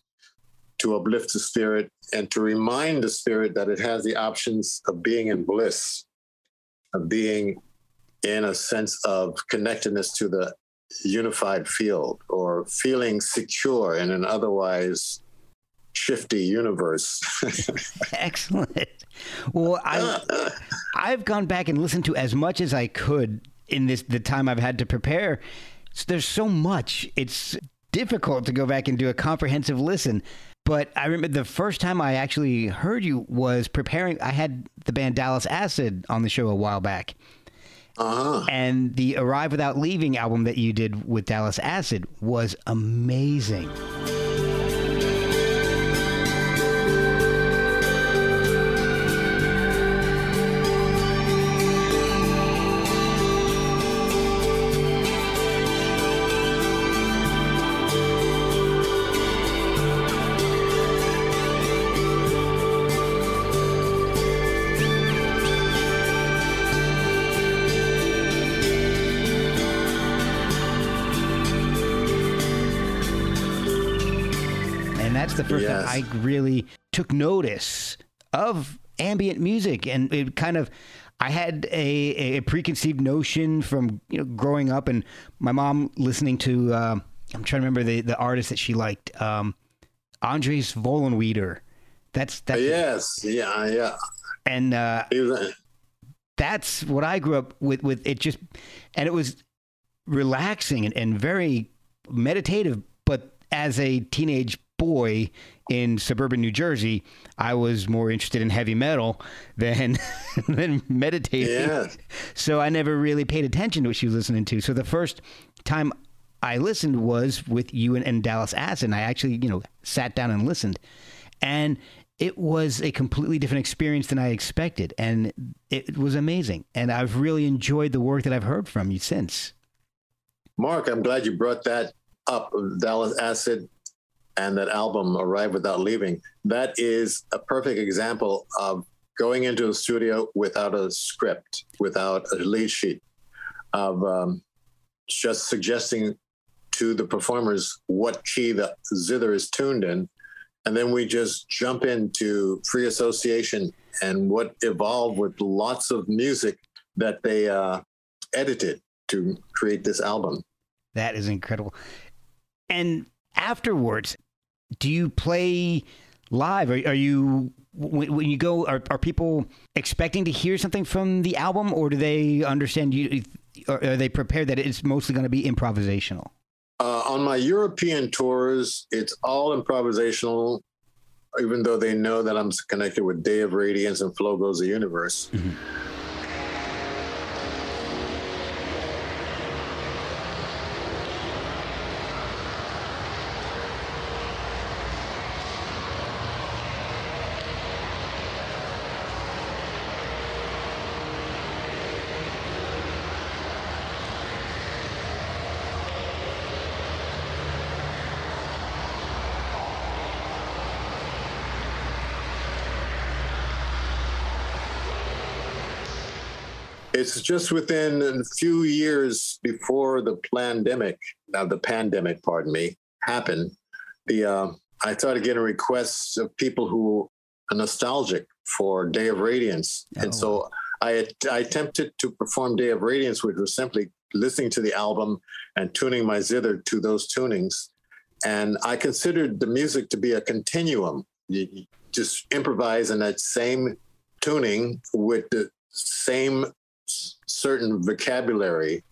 to uplift the spirit and to remind the spirit that it has the options of being in bliss, of being in a sense of connectedness to the unified field or feeling secure in an otherwise shifty universe. Excellent. Well, I I've gone back and listened to as much as I could in this the time I've had to prepare. So there's so much. It's difficult to go back and do a comprehensive listen. But I remember the first time I actually heard you was preparing. I had the band Dallas Acid on the show a while back, uh-huh. and the Arrive Without Leaving album that you did with Dallas Acid was amazing. I really took notice of ambient music, and it kind of. I had a, a preconceived notion from you know growing up, and my mom listening to. Uh, I'm trying to remember the the artist that she liked, um, Andreas Vollenweider. That's that's yes, yeah, yeah. and uh, that's what I grew up with. With it just, and it was relaxing and, and very meditative. But as a teenage boy in suburban New Jersey, I was more interested in heavy metal than than meditating. Yeah. So I never really paid attention to what she was listening to. So the first time I listened was with you and, and Dallas Acid. And I actually, you know, sat down and listened. And it was a completely different experience than I expected. And it was amazing. And I've really enjoyed the work that I've heard from you since. Mark, I'm glad you brought that up. Dallas Acid and that album, Arrive Without Leaving. That is a perfect example of going into a studio without a script, without a lead sheet, of um, just suggesting to the performers what key the zither is tuned in. And then we just jump into free association and what evolved with lots of music that they uh, edited to create this album. That is incredible. And afterwards, do you play live? Are, are you when, when you go? Are, are people expecting to hear something from the album, or do they understand you? Or are they prepared that it's mostly going to be improvisational? Uh, on my European tours, it's all improvisational, even though they know that I'm connected with Day of Radiance and Flow Goes the Universe. It's just within a few years before the pandemic, now the pandemic, pardon me, happened. The uh, I started getting requests of people who are nostalgic for Day of Radiance, oh. and so I, I attempted to perform Day of Radiance, which was simply listening to the album and tuning my zither to those tunings. And I considered the music to be a continuum. You just improvise in that same tuning with the same certain vocabulary.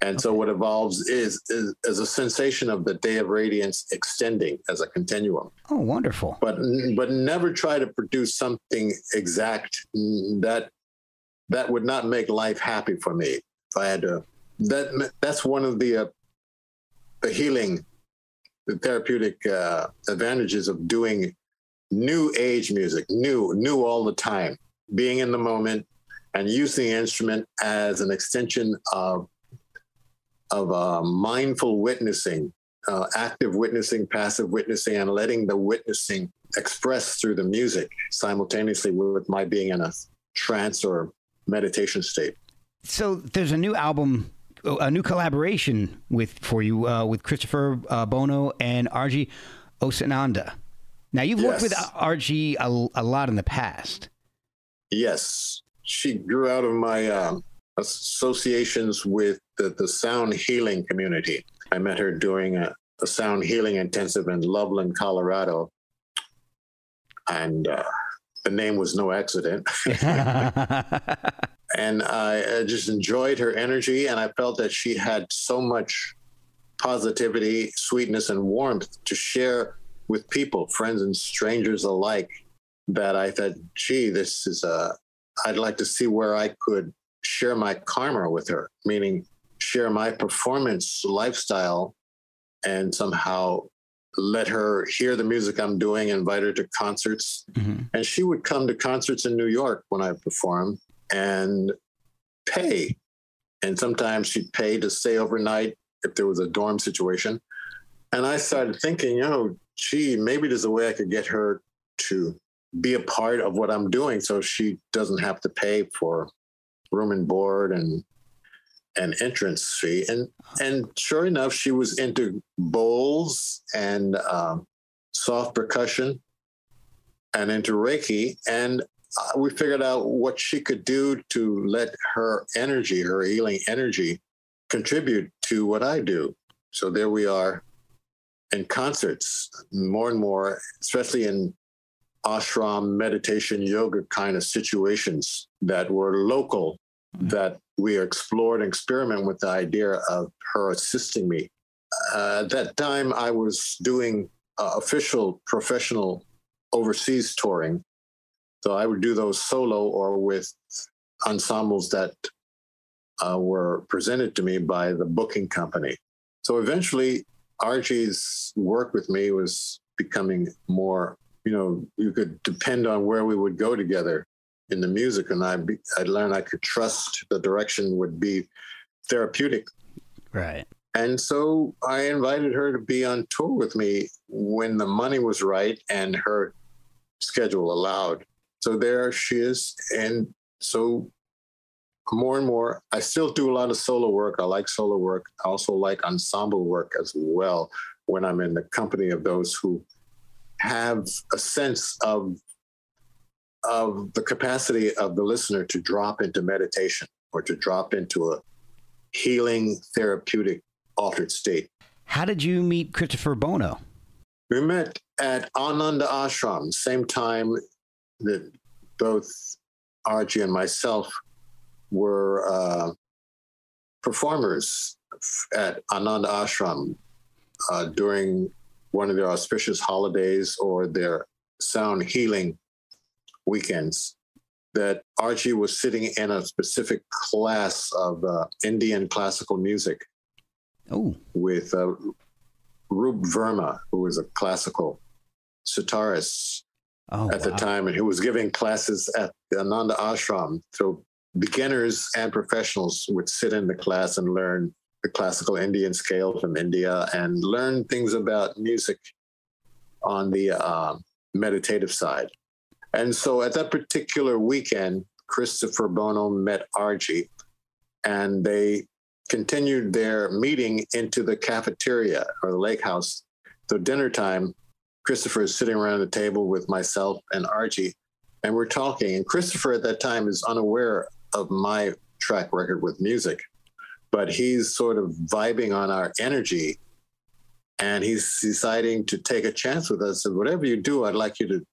And okay. so what evolves is, is, is a sensation of the day of radiance extending as a continuum. Oh, wonderful! But but never try to produce something exact. That that would not make life happy for me if I had to. That that's one of the uh, the healing, the therapeutic uh, advantages of doing new age music, new, new all the time, being in the moment and use the instrument as an extension of of uh, mindful witnessing, uh, active witnessing, passive witnessing, and letting the witnessing express through the music simultaneously with my being in a trance or meditation state. So there's a new album, a new collaboration with for you uh, with Christopher uh, Bono and Arji OceAnanda. Now you've yes. worked with Arji a, a, lot in the past. Yes, she grew out of my um, associations with the, the sound healing community. I met her doing a, a sound healing intensive in Loveland, Colorado, and uh, the name was no accident. and I, I just enjoyed her energy, and I felt that she had so much positivity, sweetness, and warmth to share with people, friends and strangers alike, that I thought, gee, this is a, I'd like to see where I could share my karma with her, meaning share my performance lifestyle and somehow let her hear the music I'm doing, invite her to concerts. Mm-hmm. And she would come to concerts in New York when I perform and pay. And sometimes she'd pay to stay overnight if there was a dorm situation. And I started thinking, you know, gee, maybe there's a way I could get her to be a part of what I'm doing so she doesn't have to pay for room and board and an entrance fee. And and sure enough, she was into bowls and um, soft percussion and into Reiki. And uh, we figured out what she could do to let her energy, her healing energy, contribute to what I do. So there we are in concerts more and more, especially in ashram meditation yoga kind of situations that were local mm-hmm. that we explored and experiment with the idea of her assisting me. Uh, at that time, I was doing uh, official professional overseas touring. So I would do those solo or with ensembles that uh, were presented to me by the booking company. So eventually, Arji's work with me was becoming more, you know, you could depend on where we would go together in the music. And I, I learned I could trust the direction would be therapeutic. Right. And so I invited her to be on tour with me when the money was right and her schedule allowed. So there she is. And so more and more. I still do a lot of solo work. I like solo work. I also like ensemble work as well when I'm in the company of those who have a sense of of the capacity of the listener to drop into meditation or to drop into a healing therapeutic altered state. How did you meet Christopher Bono? We met at Ananda Ashram, same time that both Arji and myself were uh, performers at Ananda Ashram uh, during one of their auspicious holidays or their sound healing weekends. That Arji was sitting in a specific class of uh, Indian classical music Ooh. with uh, Roop Verma, who was a classical sitarist oh, at wow. the time, and who was giving classes at the Ananda Ashram. So beginners and professionals would sit in the class and learn the classical Indian scale from India and learn things about music on the uh, meditative side. And so at that particular weekend, Christopher Bono met Arji, and they continued their meeting into the cafeteria or the lake house. So dinner time, Christopher is sitting around the table with myself and Arji, and we're talking. And Christopher at that time is unaware of my track record with music, but he's sort of vibing on our energy. And he's deciding to take a chance with us. And whatever you do, I'd like you to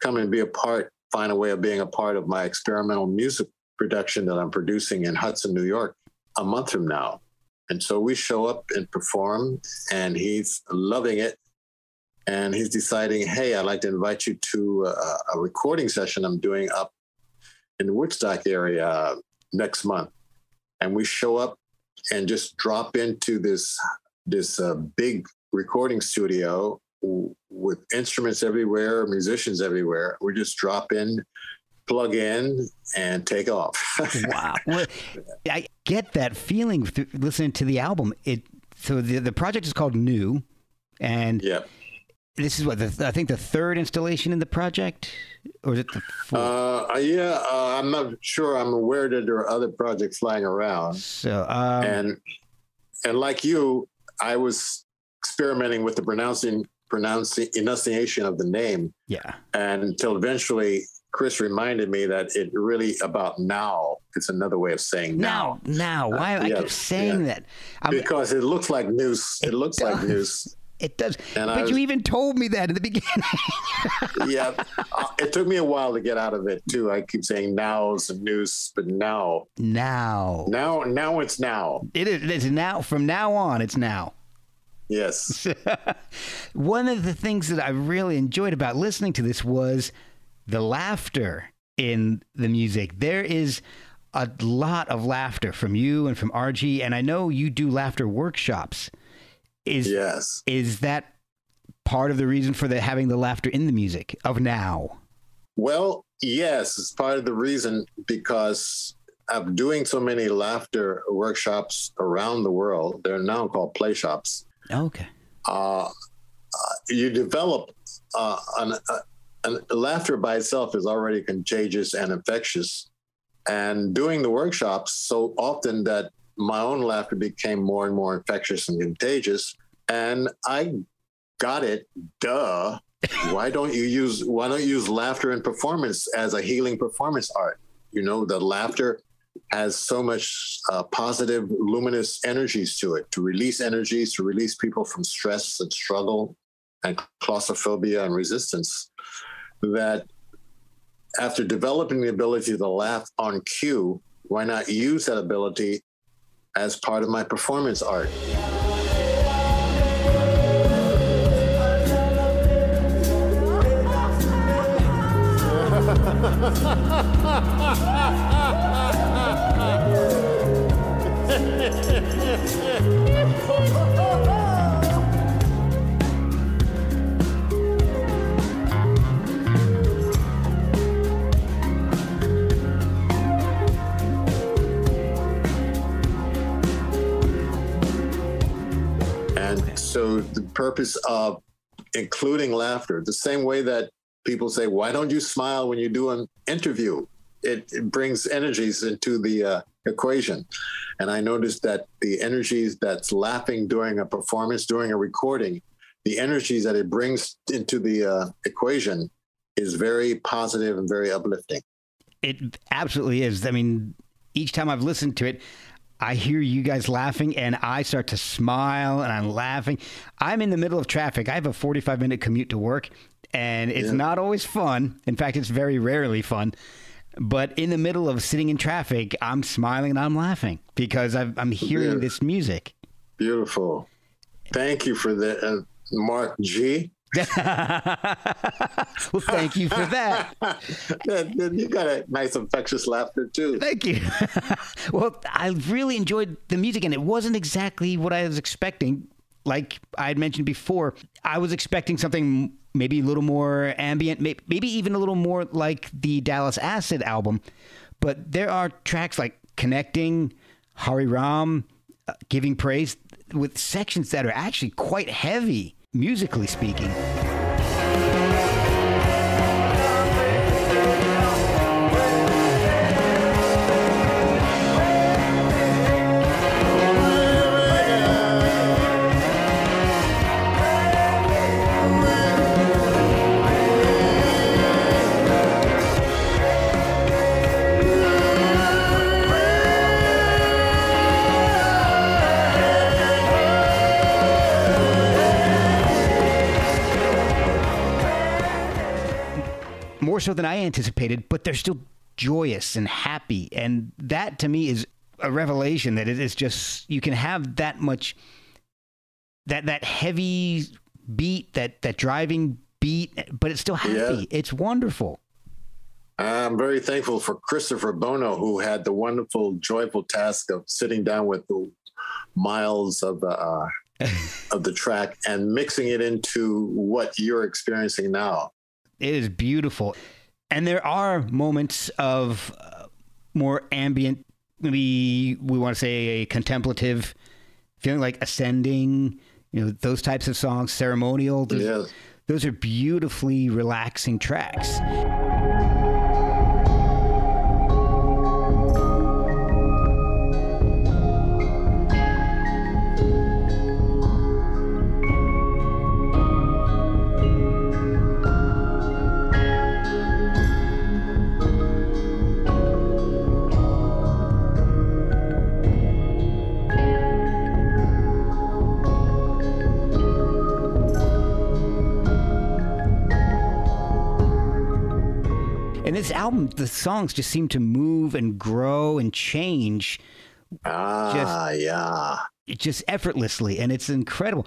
come and be a part, find a way of being a part of my experimental music production that I'm producing in Hudson, New York, a month from now. And so we show up and perform, and he's loving it. And he's deciding, hey, I'd like to invite you to a, a recording session I'm doing up in the Woodstock area next month. And we show up and just drop into this this uh, big recording studio with instruments everywhere, musicians everywhere. We just drop in, plug in, and take off. wow, well, I get that feeling listening to the album. It so the the project is called Nous, and yeah. This is what the, I think the third installation in the project, or is it the fourth? Uh, yeah, uh, I'm not sure. I'm aware that there are other projects lying around. So, um, and and like you, I was experimenting with the pronouncing pronouncing enunciation of the name. Yeah. And until eventually Chris reminded me that it really about now. It's another way of saying now. Now, now. Why uh, I keep saying yeah. that? I'm, because it looks like news. It, it looks does. like news. It does. And but was, you even told me that in the beginning. yeah. Uh, it took me a while to get out of it too. I keep saying now's the news, but now. Now. Now now it's now. It is it's now from now on it's now. Yes. One of the things that I really enjoyed about listening to this was the laughter in the music. There is a lot of laughter from you and from Arji, and I know you do laughter workshops. Is yes. Is that part of the reason for the having the laughter in the music of Nous? Well, yes, it's part of the reason because I'm doing so many laughter workshops around the world. They're now called play shops. Okay. Uh, uh, you develop uh, an, uh, an, laughter by itself is already contagious and infectious. And doing the workshops so often that my own laughter became more and more infectious and contagious. And I got it. Duh. why don't you use why don't you use laughter in performance as a healing performance art? You know, the laughter has so much uh, positive, luminous energies to it to release energies, to release people from stress and struggle and claustrophobia and resistance. That after developing the ability to laugh on cue, why not use that ability as part of my performance art? so the purpose of including laughter, the same way that people say, why don't you smile when you do an interview? It, it brings energies into the uh, equation. And I noticed that the energies that's laughing during a performance, during a recording, the energies that it brings into the uh, equation is very positive and very uplifting. It absolutely is. I mean, each time I've listened to it, I hear you guys laughing and I start to smile and I'm laughing. I'm in the middle of traffic. I have a 45 minute commute to work and it's yeah. not always fun. In fact, it's very rarely fun. But in the middle of sitting in traffic, I'm smiling and I'm laughing because i am hearing yeah. this music. Beautiful. Thank you for that, uh, Mark G. well, thank you for that. you got a nice infectious laughter too. Thank you. well, I really enjoyed the music, and it wasn't exactly what I was expecting. Like I had mentioned before, I was expecting something maybe a little more ambient, maybe even a little more like the Dallas Acid album. But there are tracks like Connecting, Hari Ram, uh, Giving Praise, with sections that are actually quite heavy, musically speaking. More so than I anticipated, but they're still joyous and happy. And that to me is a revelation that it is just you can have that much that that heavy beat, that that driving beat, but it's still happy. Yeah. It's wonderful. I'm very thankful for Christopher Bono, who had the wonderful, joyful task of sitting down with the miles of the uh, of the track and mixing it into what you're experiencing now. It is beautiful, and there are moments of uh, more ambient, maybe we want to say a contemplative feeling, like ascending. You know, those types of songs, ceremonial. Those, yes. those are beautifully relaxing tracks. This album, the songs just seem to move and grow and change. Ah, just, yeah. Just effortlessly, and it's incredible.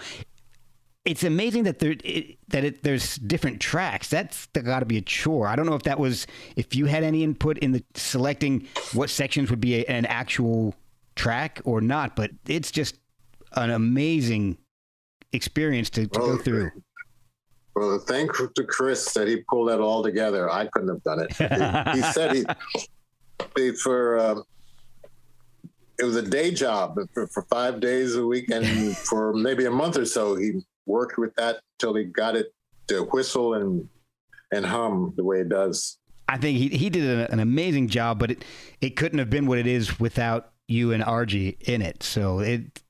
It's amazing that there it, that it, there's different tracks. That's got to be a chore. I don't know if that was if you had any input in the selecting what sections would be a, an actual track or not, but it's just an amazing experience to, to well, go through. Well, thank to Chris that he pulled that all together. I couldn't have done it. he said he, he for um, it was a day job for, for, five days a week, and for maybe a month or so, he worked with that till he got it to whistle and and hum the way it does. I think he he did an amazing job, but it it couldn't have been what it is without you and Arji in it. So it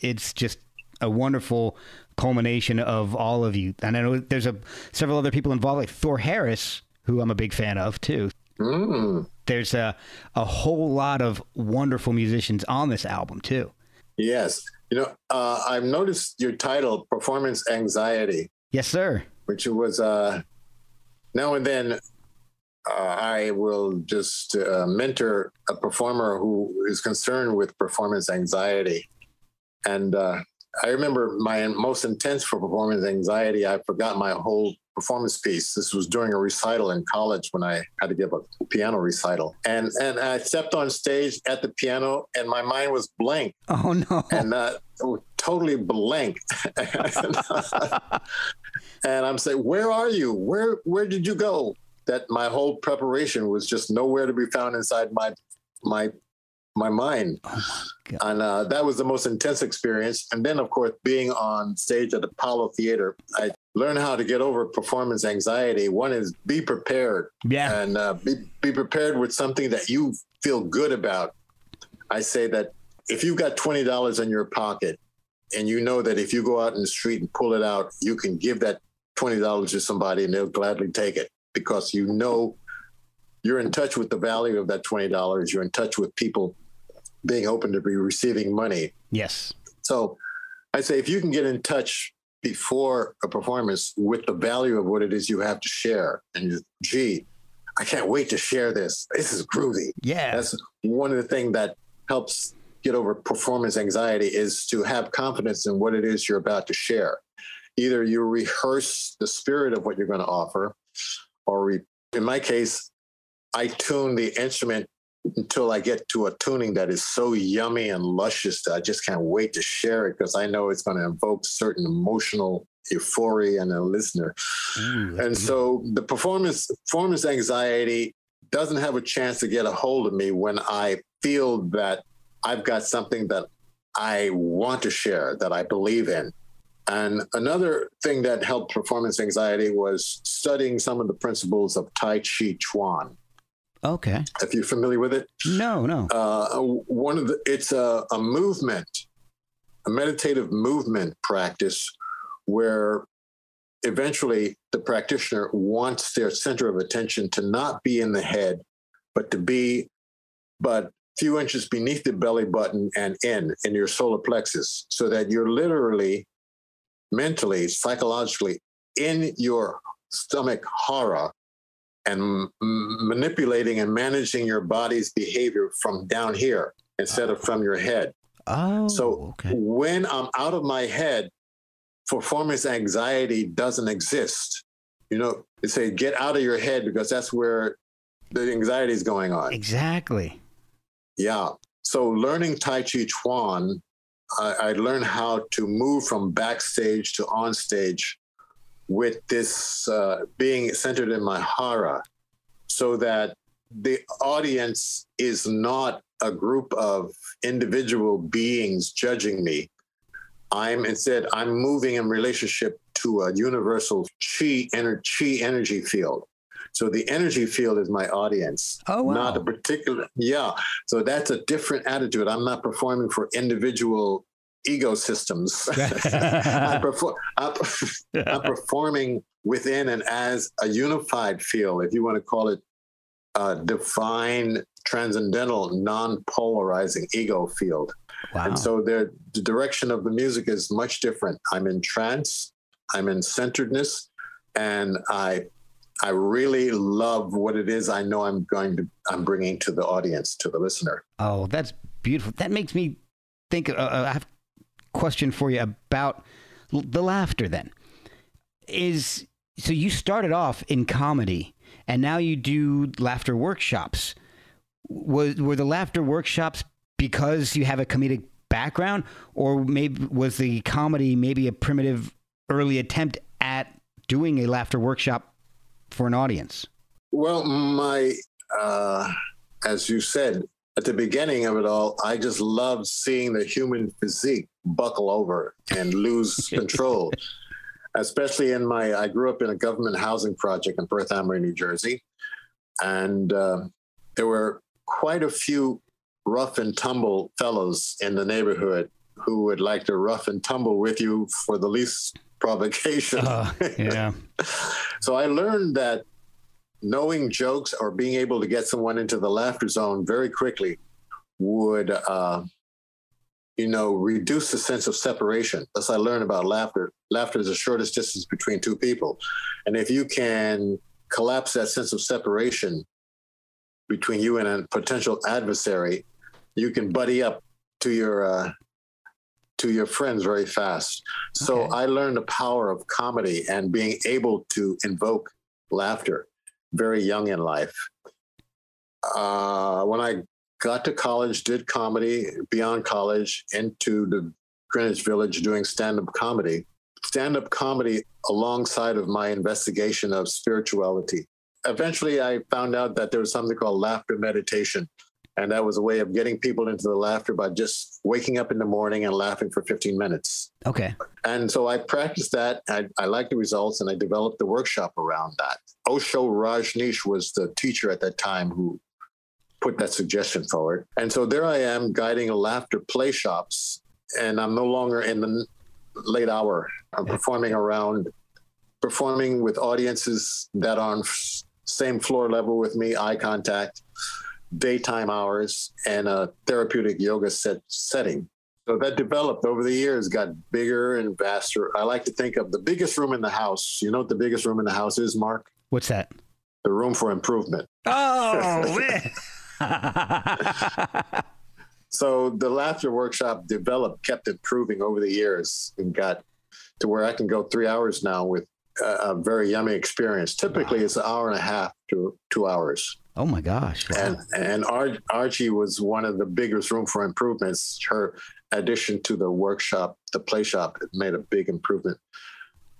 it's just a wonderful culmination of all of you. And I know there's a several other people involved, like Thor Harris, who I'm a big fan of too. Mm. There's a a whole lot of wonderful musicians on this album too. Yes, you know, uh, I've noticed your title, "Performance Anxiety." Yes, sir. Which was uh, now and then. Uh, I will just uh, mentor a performer who is concerned with performance anxiety, and uh, I remember my most intense for performance anxiety. I forgot my whole performance piece. This was during a recital in college when I had to give a piano recital, and and I stepped on stage at the piano, and my mind was blank. Oh no! And uh, totally blank. and I'm saying, "Where are you? Where where did you go?" That my whole preparation was just nowhere to be found inside my my my mind. Oh my and uh, that was the most intense experience. And then, of course, being on stage at the Apollo Theater, I learned how to get over performance anxiety. One is be prepared. Yeah. And uh, be, be prepared with something that you feel good about. I say that if you've got $20 in your pocket and you know that if you go out in the street and pull it out, you can give that $20 to somebody and they'll gladly take it because you know you're in touch with the value of that $20. You're in touch with people being open to be receiving money. Yes. So I say if you can get in touch before a performance with the value of what it is you have to share, and you, gee, I can't wait to share this. This is groovy. Yeah. That's one of the things that helps get over performance anxiety is to have confidence in what it is you're about to share. Either you rehearse the spirit of what you're going to offer, or re- in my case, I tune the instrument until I get to a tuning that is so yummy and luscious that I just can't wait to share it because I know it's going to invoke certain emotional euphoria in a listener. Mm, and so the performance performance anxiety doesn't have a chance to get a hold of me when I feel that I've got something that I want to share that I believe in. And another thing that helped performance anxiety was studying some of the principles of Tai Chi Chuan. Okay. If you're familiar with it? No, no. Uh, one of the it's a, a movement, a meditative movement practice where eventually the practitioner wants their center of attention to not be in the head, but to be but few inches beneath the belly button and in in your solar plexus, so that you're literally, mentally, psychologically in your stomach hara and manipulating and managing your body's behavior from down here instead of from your head. Oh, So okay. when I'm out of my head, performance anxiety doesn't exist. You know, they say get out of your head because that's where the anxiety is going on. Exactly. Yeah. So learning Tai Chi Chuan, I, I learned how to move from backstage to on stage with this uh, being centered in my hara so that the audience is not a group of individual beings judging me. I'm instead, I'm moving in relationship to a universal chi, ener- chi energy field. So the energy field is my audience Oh, wow. not a particular yeah so that's a different attitude i'm not performing for individual ego systems I'm, perfor- I'm, I'm performing within and as a unified field if you want to call it a divine transcendental non-polarizing ego field wow. and so the direction of the music is much different. I'm in trance, I'm in centeredness, and I I really love what it is I know I'm going to I'm bringing to the audience, to the listener. Oh, that's beautiful. That makes me think. Uh, uh, I have question for you about the laughter. Then is so you started off in comedy, and now you do laughter workshops. Was were the laughter workshops because you have a comedic background, or maybe was the comedy maybe a primitive early attempt at doing a laughter workshop for an audience? Well, my uh, as you said at the beginning of it all, I just loved seeing the human physique buckle over and lose control. Especially in my, I grew up in a government housing project in Perth Amboy, New Jersey, and uh, there were quite a few rough and tumble fellows in the neighborhood who would like to rough and tumble with you for the least provocation. Uh, yeah. So I learned that knowing jokes or being able to get someone into the laughter zone very quickly would, uh, you know, reduce the sense of separation. As I learned about laughter, laughter is the shortest distance between two people. And if you can collapse that sense of separation between you and a potential adversary, you can buddy up to your uh, to your friends very fast. So Okay. I learned the power of comedy and being able to invoke laughter very young in life. Uh, when I got to college, did comedy beyond college into the Greenwich Village doing stand up comedy. Stand up comedy alongside of my investigation of spirituality. Eventually, I found out that there was something called laughter meditation. And that was a way of getting people into the laughter by just waking up in the morning and laughing for 15 minutes. Okay. And so I practiced that. I, I liked the results and I developed the workshop around that. Osho Rajneesh was the teacher at that time who put that suggestion forward. And so there I am guiding a laughter play shops. And I'm no longer in the late hour. I'm performing around, performing with audiences that are on same floor level with me, eye contact, daytime hours, and a therapeutic yoga set setting. So that developed over the years, got bigger and vaster. I like to think of the biggest room in the house. You know what the biggest room in the house is, Mark? What's that? The room for improvement. Oh man. So the laughter workshop developed, kept improving over the years, and got to where I can go three hours now with a, a very yummy experience. Typically, it's an hour and a half to two hours. oh my gosh. Wow. And and Ar- Arji was one of the biggest room for improvements. Her addition to the workshop, the play shop, it made a big improvement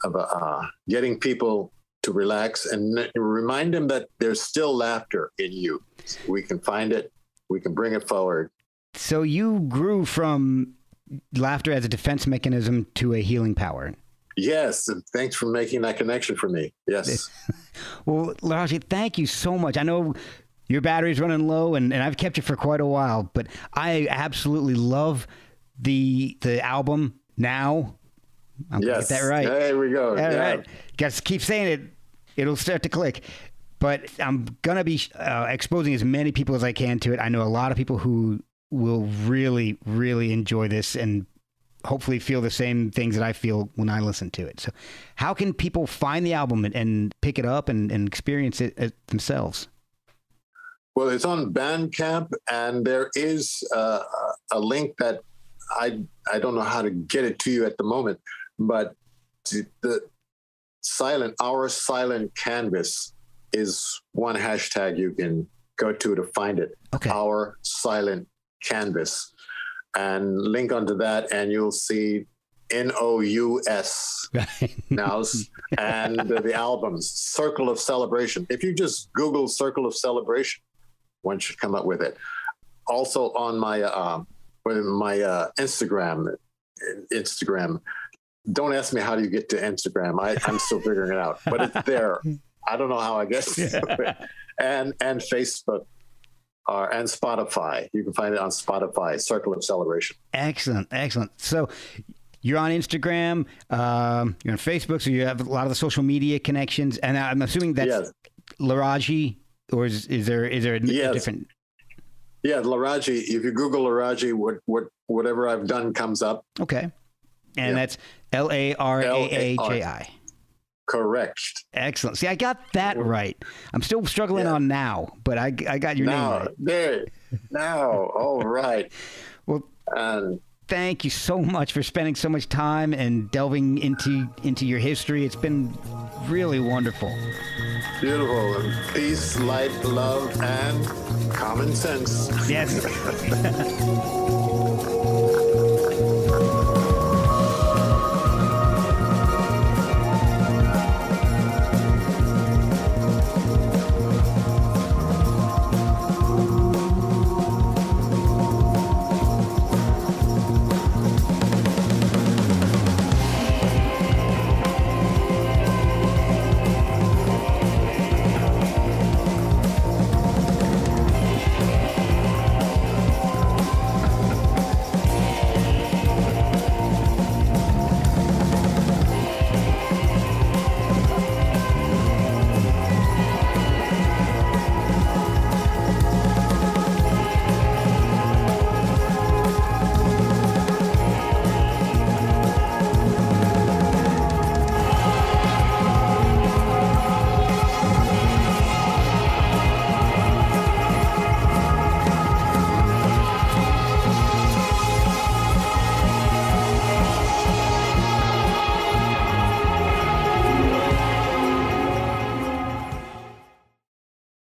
of uh, getting people to relax and remind them that there's still laughter in you. We can find it. We can bring it forward. So you grew from laughter as a defense mechanism to a healing power. Yes, and thanks for making that connection for me. Yes. Well, Laraaji, thank you so much. I know your battery's running low, and, and I've kept you for quite a while, but I absolutely love the the album Nous. I'm gonna yes. get that right. There we go. All yeah. right. Just keep saying it. It'll start to click. But I'm going to be uh, exposing as many people as I can to it. I know a lot of people who will really, really enjoy this and hopefully feel the same things that I feel when I listen to it. So, how can people find the album and, and pick it up and, and experience it themselves? Well, it's on Bandcamp, and there is uh, a link that I I don't know how to get it to you at the moment, but the silent our silent canvas is one hashtag you can go to to find it. Okay. Our silent canvas, and link onto that, and you'll see N O U S Nous and the, the albums Circle of Celebration. If you just Google Circle of Celebration, one should come up with it. Also on my uh, my uh, Instagram, Instagram. Don't ask me how do you get to Instagram. I, I'm still figuring it out, but it's there. I don't know how I get to it. And and Facebook uh, and Spotify. You can find it on Spotify. Circle of Celebration. Excellent, excellent. So you're on Instagram, um, you're on Facebook, so you have a lot of the social media connections, and I'm assuming that's yes. Laraaji or is, is there is there a, yes. different? Yeah, Laraaji. If you Google Laraaji, what what whatever I've done comes up. Okay, and that's L A R A A J I. Correct. Excellent. See, I got that right. I'm still struggling yeah. on now, but I I got your now, name right. There. Now, all right. well, um, thank you so much for spending so much time and delving into into your history. It's been really wonderful. Beautiful. Peace, light, love, and common sense. Yes.